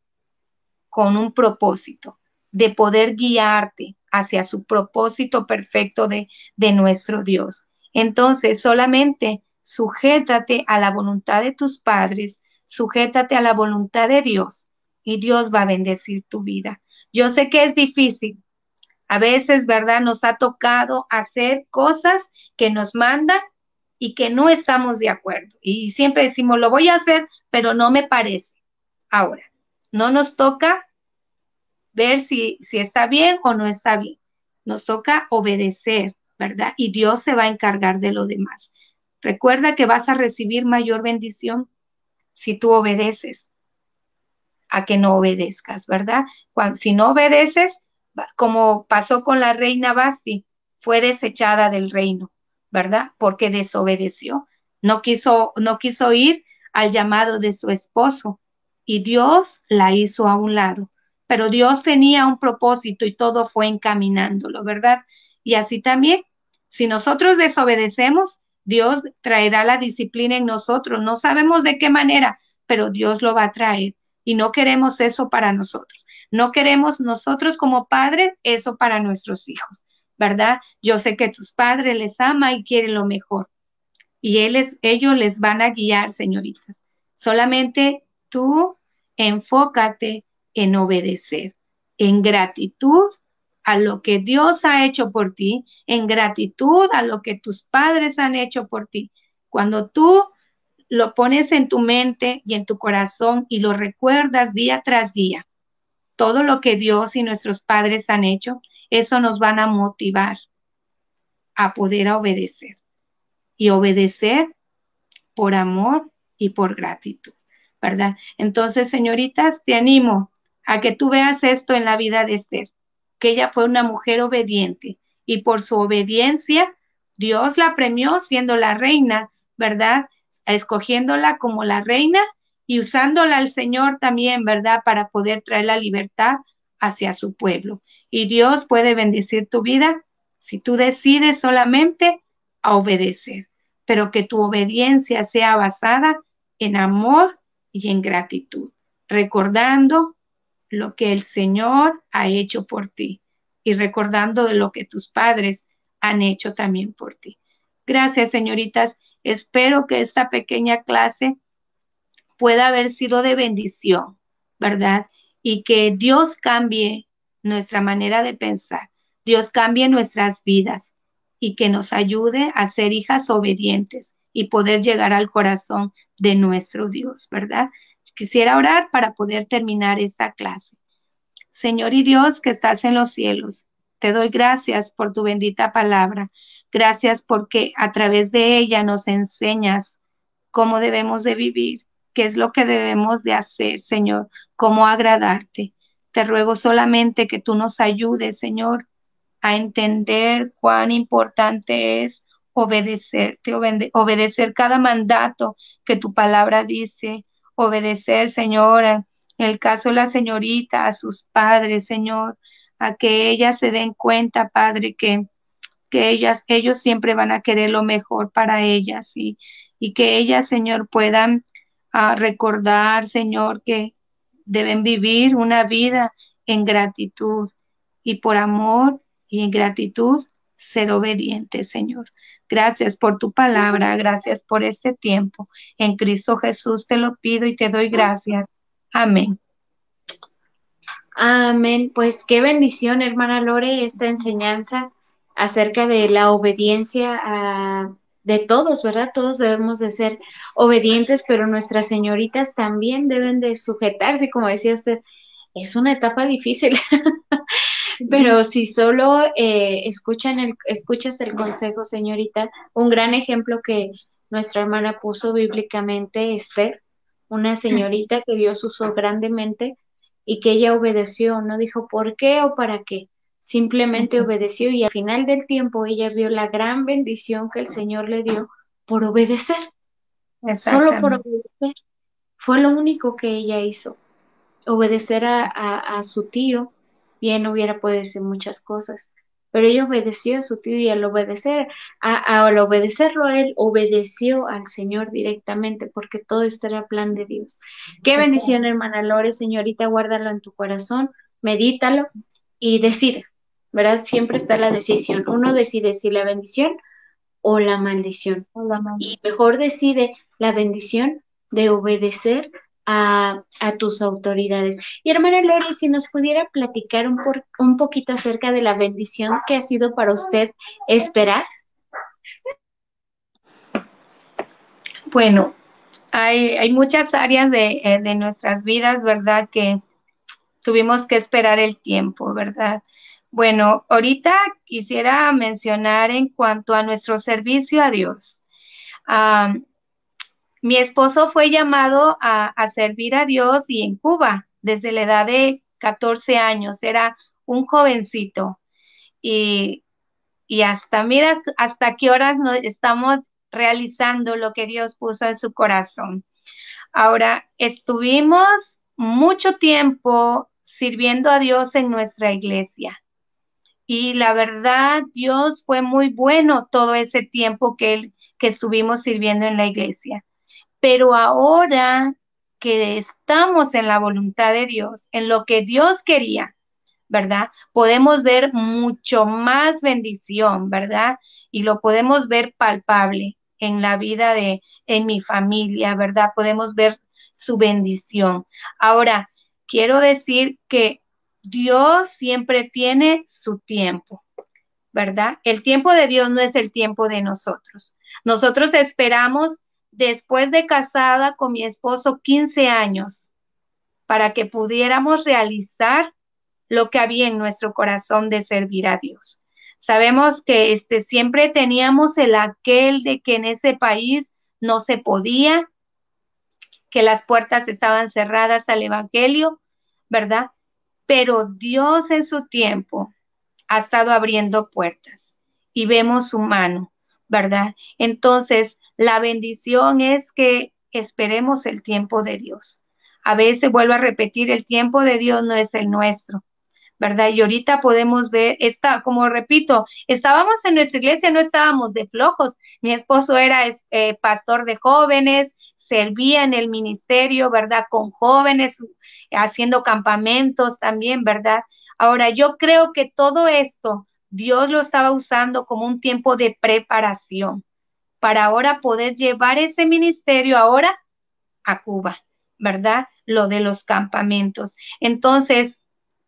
con un propósito de poder guiarte hacia su propósito perfecto de, de nuestro Dios. Entonces, solamente sujétate a la voluntad de tus padres, sujétate a la voluntad de Dios y Dios va a bendecir tu vida. Yo sé que es difícil. A veces, ¿verdad? Nos ha tocado hacer cosas que nos mandan y que no estamos de acuerdo. Y siempre decimos, lo voy a hacer, pero no me parece. Ahora, no nos toca ver si, si está bien o no está bien. Nos toca obedecer, ¿verdad? Y Dios se va a encargar de lo demás. Recuerda que vas a recibir mayor bendición si tú obedeces a que no obedezcas, ¿verdad? Cuando, si no obedeces, como pasó con la reina Basti, fue desechada del reino, ¿verdad? Porque desobedeció, no quiso, no quiso ir al llamado de su esposo y Dios la hizo a un lado. Pero Dios tenía un propósito y todo fue encaminándolo, ¿verdad? Y así también, si nosotros desobedecemos, Dios traerá la disciplina en nosotros. No sabemos de qué manera, pero Dios lo va a traer. Y no queremos eso para nosotros. No queremos nosotros como padres eso para nuestros hijos, ¿verdad? Yo sé que tus padres les ama y quieren lo mejor. Y ellos les van a guiar, señoritas. Solamente tú enfócate en obedecer, en gratitud a lo que Dios ha hecho por ti, en gratitud a lo que tus padres han hecho por ti. Cuando tú lo pones en tu mente y en tu corazón y lo recuerdas día tras día, todo lo que Dios y nuestros padres han hecho, eso nos van a motivar a poder obedecer. Y obedecer por amor y por gratitud, ¿verdad? Entonces, señoritas, te animo a que tú veas esto en la vida de Esther que ella fue una mujer obediente y por su obediencia Dios la premió siendo la reina, ¿verdad? Escogiéndola como la reina y usándola al Señor también, ¿verdad? Para poder traer la libertad hacia su pueblo. Y Dios puede bendecir tu vida si tú decides solamente a obedecer, pero que tu obediencia sea basada en amor y en gratitud, recordando lo que el Señor ha hecho por ti y recordando lo que tus padres han hecho también por ti. Gracias, señoritas. Espero que esta pequeña clase pueda haber sido de bendición, ¿verdad? Y que Dios cambie nuestra manera de pensar, Dios cambie nuestras vidas y que nos ayude a ser hijas obedientes y poder llegar al corazón de nuestro Dios, ¿verdad? Quisiera orar para poder terminar esta clase. Señor y Dios que estás en los cielos, te doy gracias por tu bendita palabra. Gracias porque a través de ella nos enseñas cómo debemos de vivir, qué es lo que debemos de hacer, Señor, cómo agradarte. Te ruego solamente que tú nos ayudes, Señor, a entender cuán importante es obedecerte, obedecer cada mandato que tu palabra dice, obedecer, Señor, en el caso de la señorita, a sus padres, Señor, a que ellas se den cuenta, Padre, que, que ellas, ellos siempre van a querer lo mejor para ellas y, y que ellas, Señor, puedan ah, recordar, Señor, que deben vivir una vida en gratitud y por amor y en gratitud ser obedientes, Señor. Gracias por tu palabra, gracias por este tiempo. En Cristo Jesús te lo pido y te doy gracias. Amén. Amén. Pues qué bendición, hermana Lore, esta enseñanza acerca de la obediencia de todos, ¿verdad? Todos debemos de ser obedientes, pero nuestras señoritas también deben de sujetarse, como decía usted, es una etapa difícil. Pero si solo eh, escuchan el, escuchas el consejo, señorita, un gran ejemplo que nuestra hermana puso bíblicamente, Esther, una señorita que Dios usó grandemente y que ella obedeció, no dijo por qué o para qué, simplemente obedeció y al final del tiempo ella vio la gran bendición que el Señor le dio por obedecer. Solo por obedecer. Fue lo único que ella hizo. Obedecer a, a, su tío. Bien hubiera podido decir muchas cosas, pero ella obedeció a su tío y al obedecer, a, al obedecerlo a él, obedeció al Señor directamente, porque todo esto era plan de Dios. Qué bendición, hermana Lore, señorita, guárdalo en tu corazón, medítalo y decide, ¿verdad? Siempre está la decisión. Uno decide si la bendición o la maldición. Y mejor decide la bendición de obedecer a, tus autoridades. Y hermana Lori, si nos pudiera platicar un, un poquito acerca de la bendición que ha sido para usted esperar. Bueno, hay, hay muchas áreas de, eh, de nuestras vidas, ¿verdad? Que tuvimos que esperar el tiempo, ¿verdad? Bueno, ahorita quisiera mencionar en cuanto a nuestro servicio a Dios. Mi esposo fue llamado a, servir a Dios y en Cuba desde la edad de 14 años, era un jovencito. Y, hasta, mira, hasta qué horas no estamos realizando lo que Dios puso en su corazón. Ahora, estuvimos mucho tiempo sirviendo a Dios en nuestra iglesia. Y la verdad, Dios fue muy bueno todo ese tiempo que, que estuvimos sirviendo en la iglesia. Pero ahora que estamos en la voluntad de Dios, en lo que Dios quería, ¿verdad? Podemos ver mucho más bendición, ¿verdad? Y lo podemos ver palpable en la vida de, en mi familia, ¿verdad? Podemos ver su bendición. Ahora, quiero decir que Dios siempre tiene su tiempo, ¿verdad? El tiempo de Dios no es el tiempo de nosotros. Nosotros esperamos después de casada con mi esposo 15 años para que pudiéramos realizar lo que había en nuestro corazón de servir a Dios. Sabemos que este siempre teníamos el aquel de que en ese país no se podía, que las puertas estaban cerradas al evangelio, ¿verdad? pero Dios en su tiempo ha estado abriendo puertas y vemos su mano, ¿verdad? Entonces, la bendición es que esperemos el tiempo de Dios. A veces vuelvo a repetir, el tiempo de Dios no es el nuestro, ¿verdad? Y ahorita podemos ver, está, como repito, estábamos en nuestra iglesia, no estábamos de flojos. Mi esposo era eh, pastor de jóvenes, servía en el ministerio, ¿verdad? Con jóvenes, haciendo campamentos también, ¿verdad? Ahora, yo creo que todo esto Dios lo estaba usando como un tiempo de preparación para ahora poder llevar ese ministerio ahora a Cuba, ¿verdad? Lo de los campamentos. Entonces,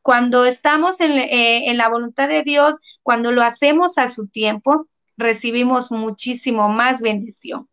cuando estamos en, eh, en, la voluntad de Dios, cuando lo hacemos a su tiempo, recibimos muchísimo más bendición,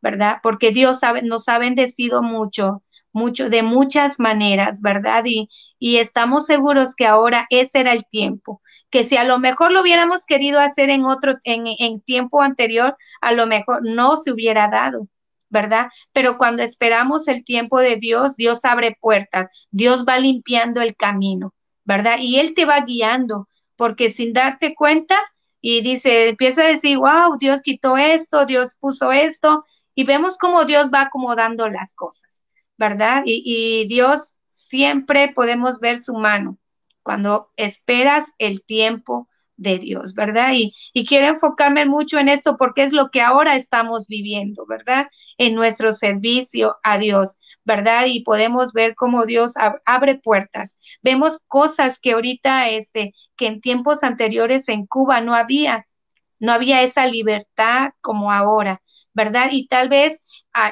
¿verdad? Porque Dios nos ha bendecido mucho mucho, de muchas maneras, ¿verdad? Y, y estamos seguros que ahora ese era el tiempo, que si a lo mejor lo hubiéramos querido hacer en otro, en, en tiempo anterior, a lo mejor no se hubiera dado. ¿verdad? Pero cuando esperamos el tiempo de Dios, Dios abre puertas, Dios va limpiando el camino, ¿verdad? Y Él te va guiando, porque sin darte cuenta, y dice, empieza a decir, wow, Dios quitó esto, Dios puso esto, y vemos cómo Dios va acomodando las cosas. ¿Verdad? Y, Dios siempre podemos ver su mano cuando esperas el tiempo de Dios, ¿verdad? Y, y, quiero enfocarme mucho en esto porque es lo que ahora estamos viviendo, ¿verdad? En nuestro servicio a Dios, ¿verdad? Y podemos ver cómo Dios abre puertas. Vemos cosas que ahorita, este, que en tiempos anteriores en Cuba no había, no había esa libertad como ahora, ¿verdad? Y tal vez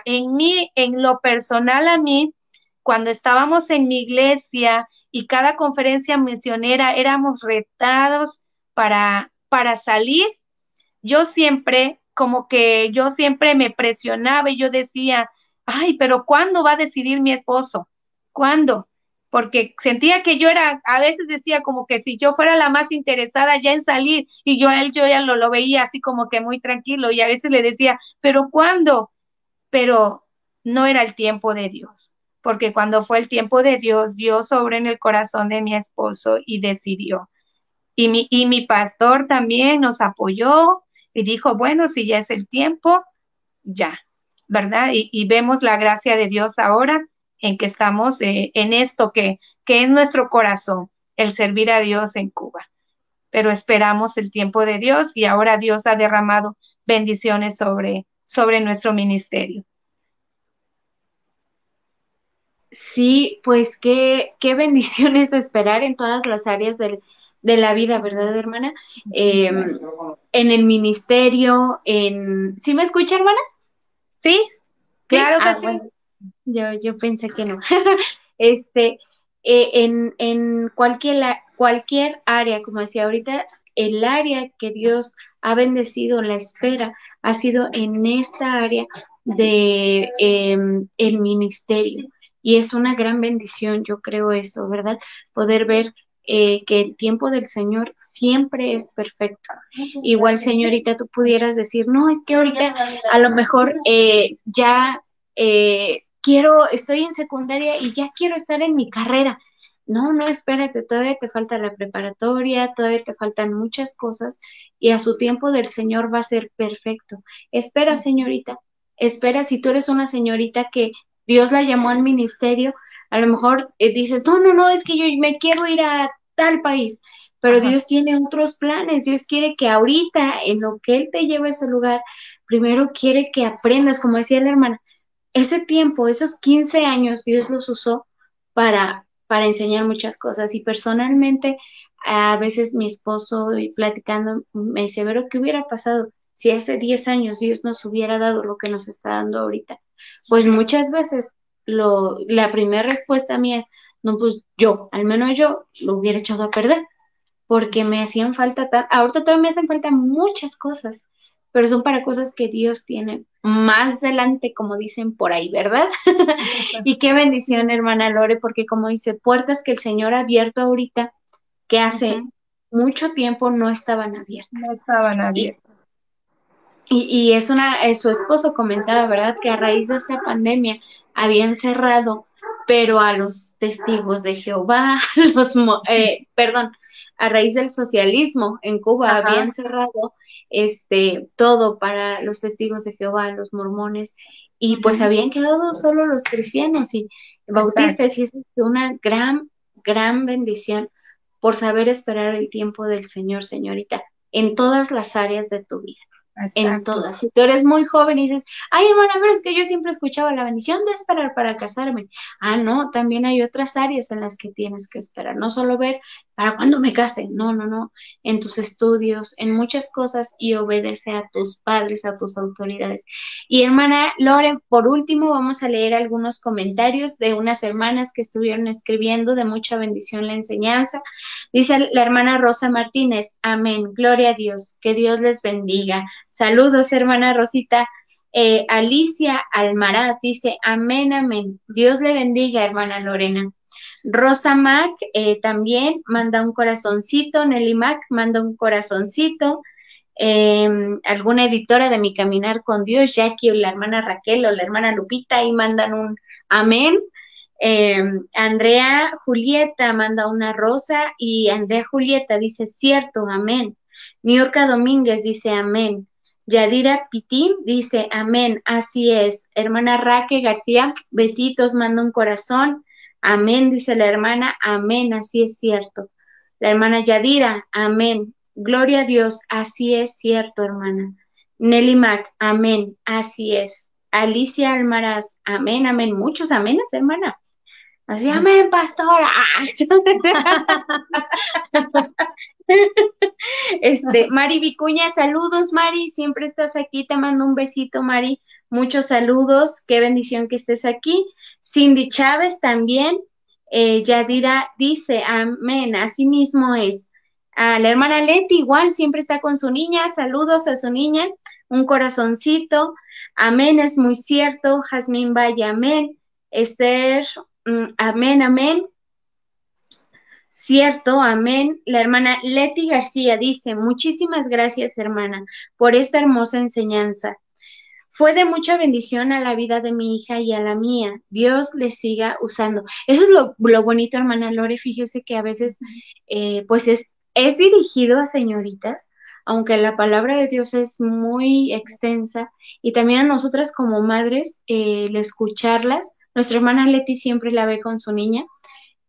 en mí, en lo personal a mí, cuando estábamos en mi iglesia y cada conferencia misionera éramos retados para, para salir, yo siempre, como que yo siempre me presionaba y yo decía, ay, pero ¿cuándo va a decidir mi esposo? ¿Cuándo? Porque sentía que yo era, a veces decía como que si yo fuera la más interesada ya en salir y yo a él yo ya lo, lo veía así como que muy tranquilo y a veces le decía, pero ¿cuándo? Pero no era el tiempo de Dios, porque cuando fue el tiempo de Dios, Dios sobre en el corazón de mi esposo y decidió. Y mi, y mi pastor también nos apoyó y dijo, bueno, si ya es el tiempo, ya, ¿verdad? Y, vemos la gracia de Dios ahora en que estamos eh, en esto que, que es nuestro corazón, el servir a Dios en Cuba. Pero esperamos el tiempo de Dios y ahora Dios ha derramado bendiciones sobre, sobre nuestro ministerio. Sí, pues qué, qué bendiciones esperar en todas las áreas del, de la vida, ¿verdad, hermana? Em, en el ministerio, en... ¿Sí me escucha, hermana? Sí, claro que ah, sí. Yo, yo pensé que no. este, eh, en, en cualquier, cualquier área, como decía ahorita, el área que Dios ha bendecido, la espera, ha sido en esta área de em, el ministerio. Y es una gran bendición, yo creo eso, ¿verdad? Poder ver eh, que el tiempo del Señor siempre es perfecto. Igual, señorita, tú pudieras decir, no, es que ahorita a lo mejor eh, ya eh, quiero, estoy en secundaria y ya quiero estar en mi carrera. No, no, espérate, todavía te falta la preparatoria, todavía te faltan muchas cosas y a su tiempo del Señor va a ser perfecto. Espera, señorita, espera, si tú eres una señorita que Dios la llamó al ministerio, a lo mejor eh, dices, no, no, no, es que yo me quiero ir a tal país, pero Dios tiene otros planes, Dios quiere que ahorita, en lo que Él te lleva a ese lugar, primero quiere que aprendas, como decía la hermana, ese tiempo, esos 15 años, Dios los usó para, para enseñar muchas cosas y personalmente a veces mi esposo platicando me dice, pero ¿qué hubiera pasado si hace 10 años Dios nos hubiera dado lo que nos está dando ahorita? Pues muchas veces lo, la primera respuesta mía es, no, pues yo, al menos yo, lo hubiera echado a perder, porque me hacían falta, ahorita todavía me hacen falta muchas cosas, pero son para cosas que Dios tiene más adelante, como dicen por ahí, ¿verdad? y qué bendición, hermana Lore, porque como dice, puertas que el Señor ha abierto ahorita, que hace mucho tiempo no estaban abiertas. No estaban abiertas. Y, y, es una, eh, su esposo comentaba, ¿verdad? Que a raíz de esta pandemia habían cerrado, pero a los testigos de Jehová, los, eh, perdón, a raíz del socialismo en Cuba habían cerrado este todo para los testigos de Jehová, los mormones, y pues habían quedado solo los cristianos y bautistas, y es una gran, gran bendición por saber esperar el tiempo del Señor, señorita, en todas las áreas de tu vida en todas. Si tú eres muy joven y dices, ay hermana, pero es que yo siempre escuchaba la bendición de esperar para casarme. Ah, no, también hay otras áreas en las que tienes que esperar, no solo ver para cuando me case, no, no, no, en tus estudios, en muchas cosas y obedece a tus padres, a tus autoridades. Y hermana Loren, por último vamos a leer algunos comentarios de unas hermanas que estuvieron escribiendo de mucha bendición la enseñanza. Dice la hermana Rosa Martínez, amén, gloria a Dios, que Dios les bendiga. Saludos, hermana Rosita. Eh, Alicia Almaraz dice, amén, amén. Dios le bendiga, hermana Lorena. Rosa Mac eh, también manda un corazoncito. Nelly Mac manda un corazoncito. Em, alguna editora de Mi Caminar con Dios, Jackie o la hermana Raquel o la hermana Lupita, ahí mandan un amén. Em, Andrea Julieta manda una rosa y Andrea Julieta dice, cierto, amén. Niurka Domínguez dice, amén. Yadira Pitín dice, amén, así es. Hermana Raque García, besitos, manda un corazón. Amén, dice la hermana, amén, así es cierto. La hermana Yadira, amén. Gloria a Dios, así es cierto, hermana. Nelly Mac, amén, así es. Alicia Almaraz, amén, amén. Muchos aménes, hermana. Así, amén, pastora. este, Mari Vicuña, saludos, Mari. Siempre estás aquí. Te mando un besito, Mari. Muchos saludos. Qué bendición que estés aquí. Cindy Chávez también. Eh, Yadira dice, amén. Así mismo es. A la hermana Leti, igual, siempre está con su niña. Saludos a su niña. Un corazoncito. Amén, es muy cierto. Jazmín Valle, amén. Esther, Mm, amén, amén. Cierto, amén. La hermana Leti García dice, muchísimas gracias hermana por esta hermosa enseñanza. Fue de mucha bendición a la vida de mi hija y a la mía. Dios le siga usando. Eso es lo, bonito, hermana Lore. Fíjese que a veces, eh, pues es es dirigido a señoritas, aunque la palabra de Dios es muy extensa y también a nosotras como madres, eh, el escucharlas, nuestra hermana Leti siempre la ve con su niña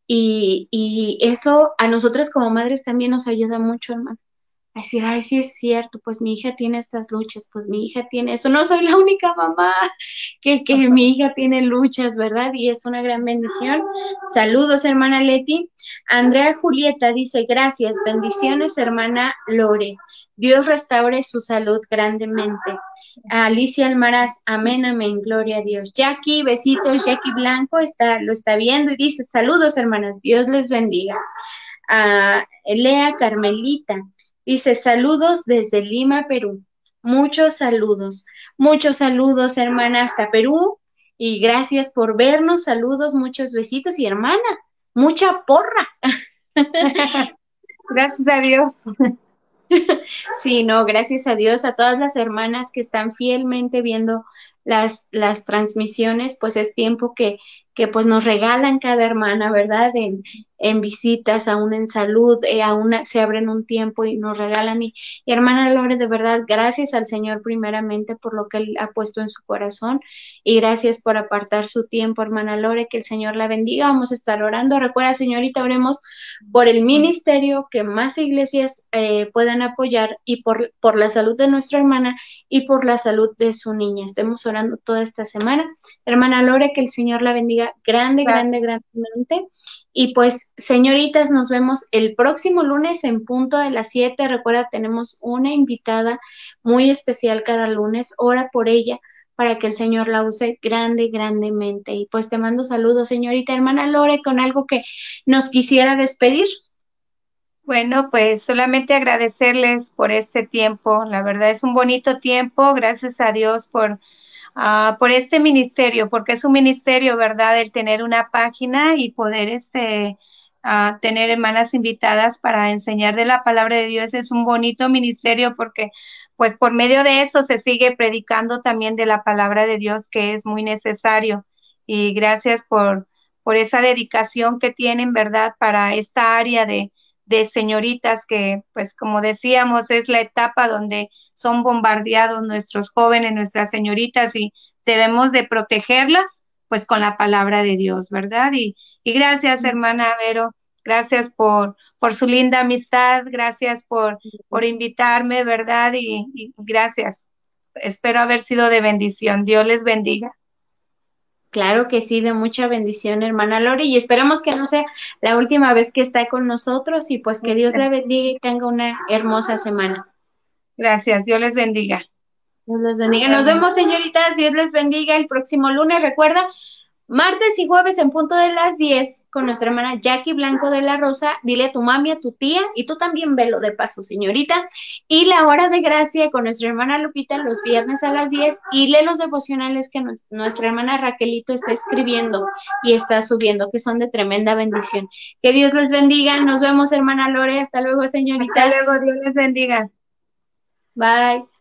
y, y eso a nosotras como madres también nos ayuda mucho, hermano decir, ay, sí es cierto, pues mi hija tiene estas luchas, pues mi hija tiene eso, no soy la única mamá que, que mi hija tiene luchas, ¿verdad? Y es una gran bendición. Saludos, hermana Leti. Andrea Julieta dice, gracias, bendiciones, hermana Lore. Dios restaure su salud grandemente. Alicia Almaraz, amén, amén, gloria a Dios. Jackie, besitos, Jackie Blanco está, lo está viendo y dice, saludos, hermanas, Dios les bendiga. A Lea Carmelita, Dice, saludos desde Lima, Perú. Muchos saludos, muchos saludos, hermana, hasta Perú. Y gracias por vernos. Saludos, muchos besitos y hermana, mucha porra. gracias a Dios. Sí, no, gracias a Dios, a todas las hermanas que están fielmente viendo las, las transmisiones, pues es tiempo que, que pues nos regalan cada hermana, ¿verdad? En, en visitas, aún en salud, eh, aún se abren un tiempo y nos regalan. Y, hermana Lore, de verdad, gracias al Señor primeramente por lo que Él ha puesto en su corazón y gracias por apartar su tiempo, hermana Lore, que el Señor la bendiga. Vamos a estar orando. Recuerda, señorita, oremos por el ministerio, que más iglesias eh, puedan apoyar y por, por la salud de nuestra hermana y por la salud de su niña. Estemos orando toda esta semana. Hermana Lore, que el Señor la bendiga grande, grande, grandemente. Y pues, señoritas, nos vemos el próximo lunes en punto de las 7. Recuerda, tenemos una invitada muy especial cada lunes. Ora por ella para que el Señor la use grande, grandemente. Y pues te mando saludos, señorita hermana Lore, con algo que nos quisiera despedir. Bueno, pues solamente agradecerles por este tiempo. La verdad es un bonito tiempo. Gracias a Dios por Ah, por este ministerio, porque es un ministerio, ¿verdad? El tener una página y poder este, uh, tener hermanas invitadas para enseñar de la palabra de Dios es un bonito ministerio porque pues por medio de eso se sigue predicando también de la palabra de Dios que es muy necesario. Y gracias por, por esa dedicación que tienen, ¿verdad? Para esta área de, de señoritas que, pues como decíamos, es la etapa donde son bombardeados nuestros jóvenes, nuestras señoritas y debemos de protegerlas, pues con la palabra de Dios, ¿verdad? Y, y gracias, hermana Vero, gracias por, por su linda amistad, gracias por, por invitarme, ¿verdad? Y, y gracias. Espero haber sido de bendición. Dios les bendiga. Claro que sí, de mucha bendición, hermana Lori, y esperamos que no sea la última vez que está con nosotros y pues que Dios la bendiga y tenga una hermosa semana. Gracias, Dios les bendiga. Dios les bendiga. Nos vemos, señoritas, Dios les bendiga el próximo lunes. Recuerda, Martes y jueves en punto de las 10 con nuestra hermana Jackie Blanco de la Rosa. Dile a tu mami, a tu tía y tú también velo de paso, señorita. Y la hora de gracia con nuestra hermana Lupita los viernes a las 10 y lee los devocionales que nuestra hermana Raquelito está escribiendo y está subiendo, que son de tremenda bendición. Que Dios les bendiga. Nos vemos, hermana Lore. Hasta luego, señorita. Hasta luego, Dios les bendiga. Bye.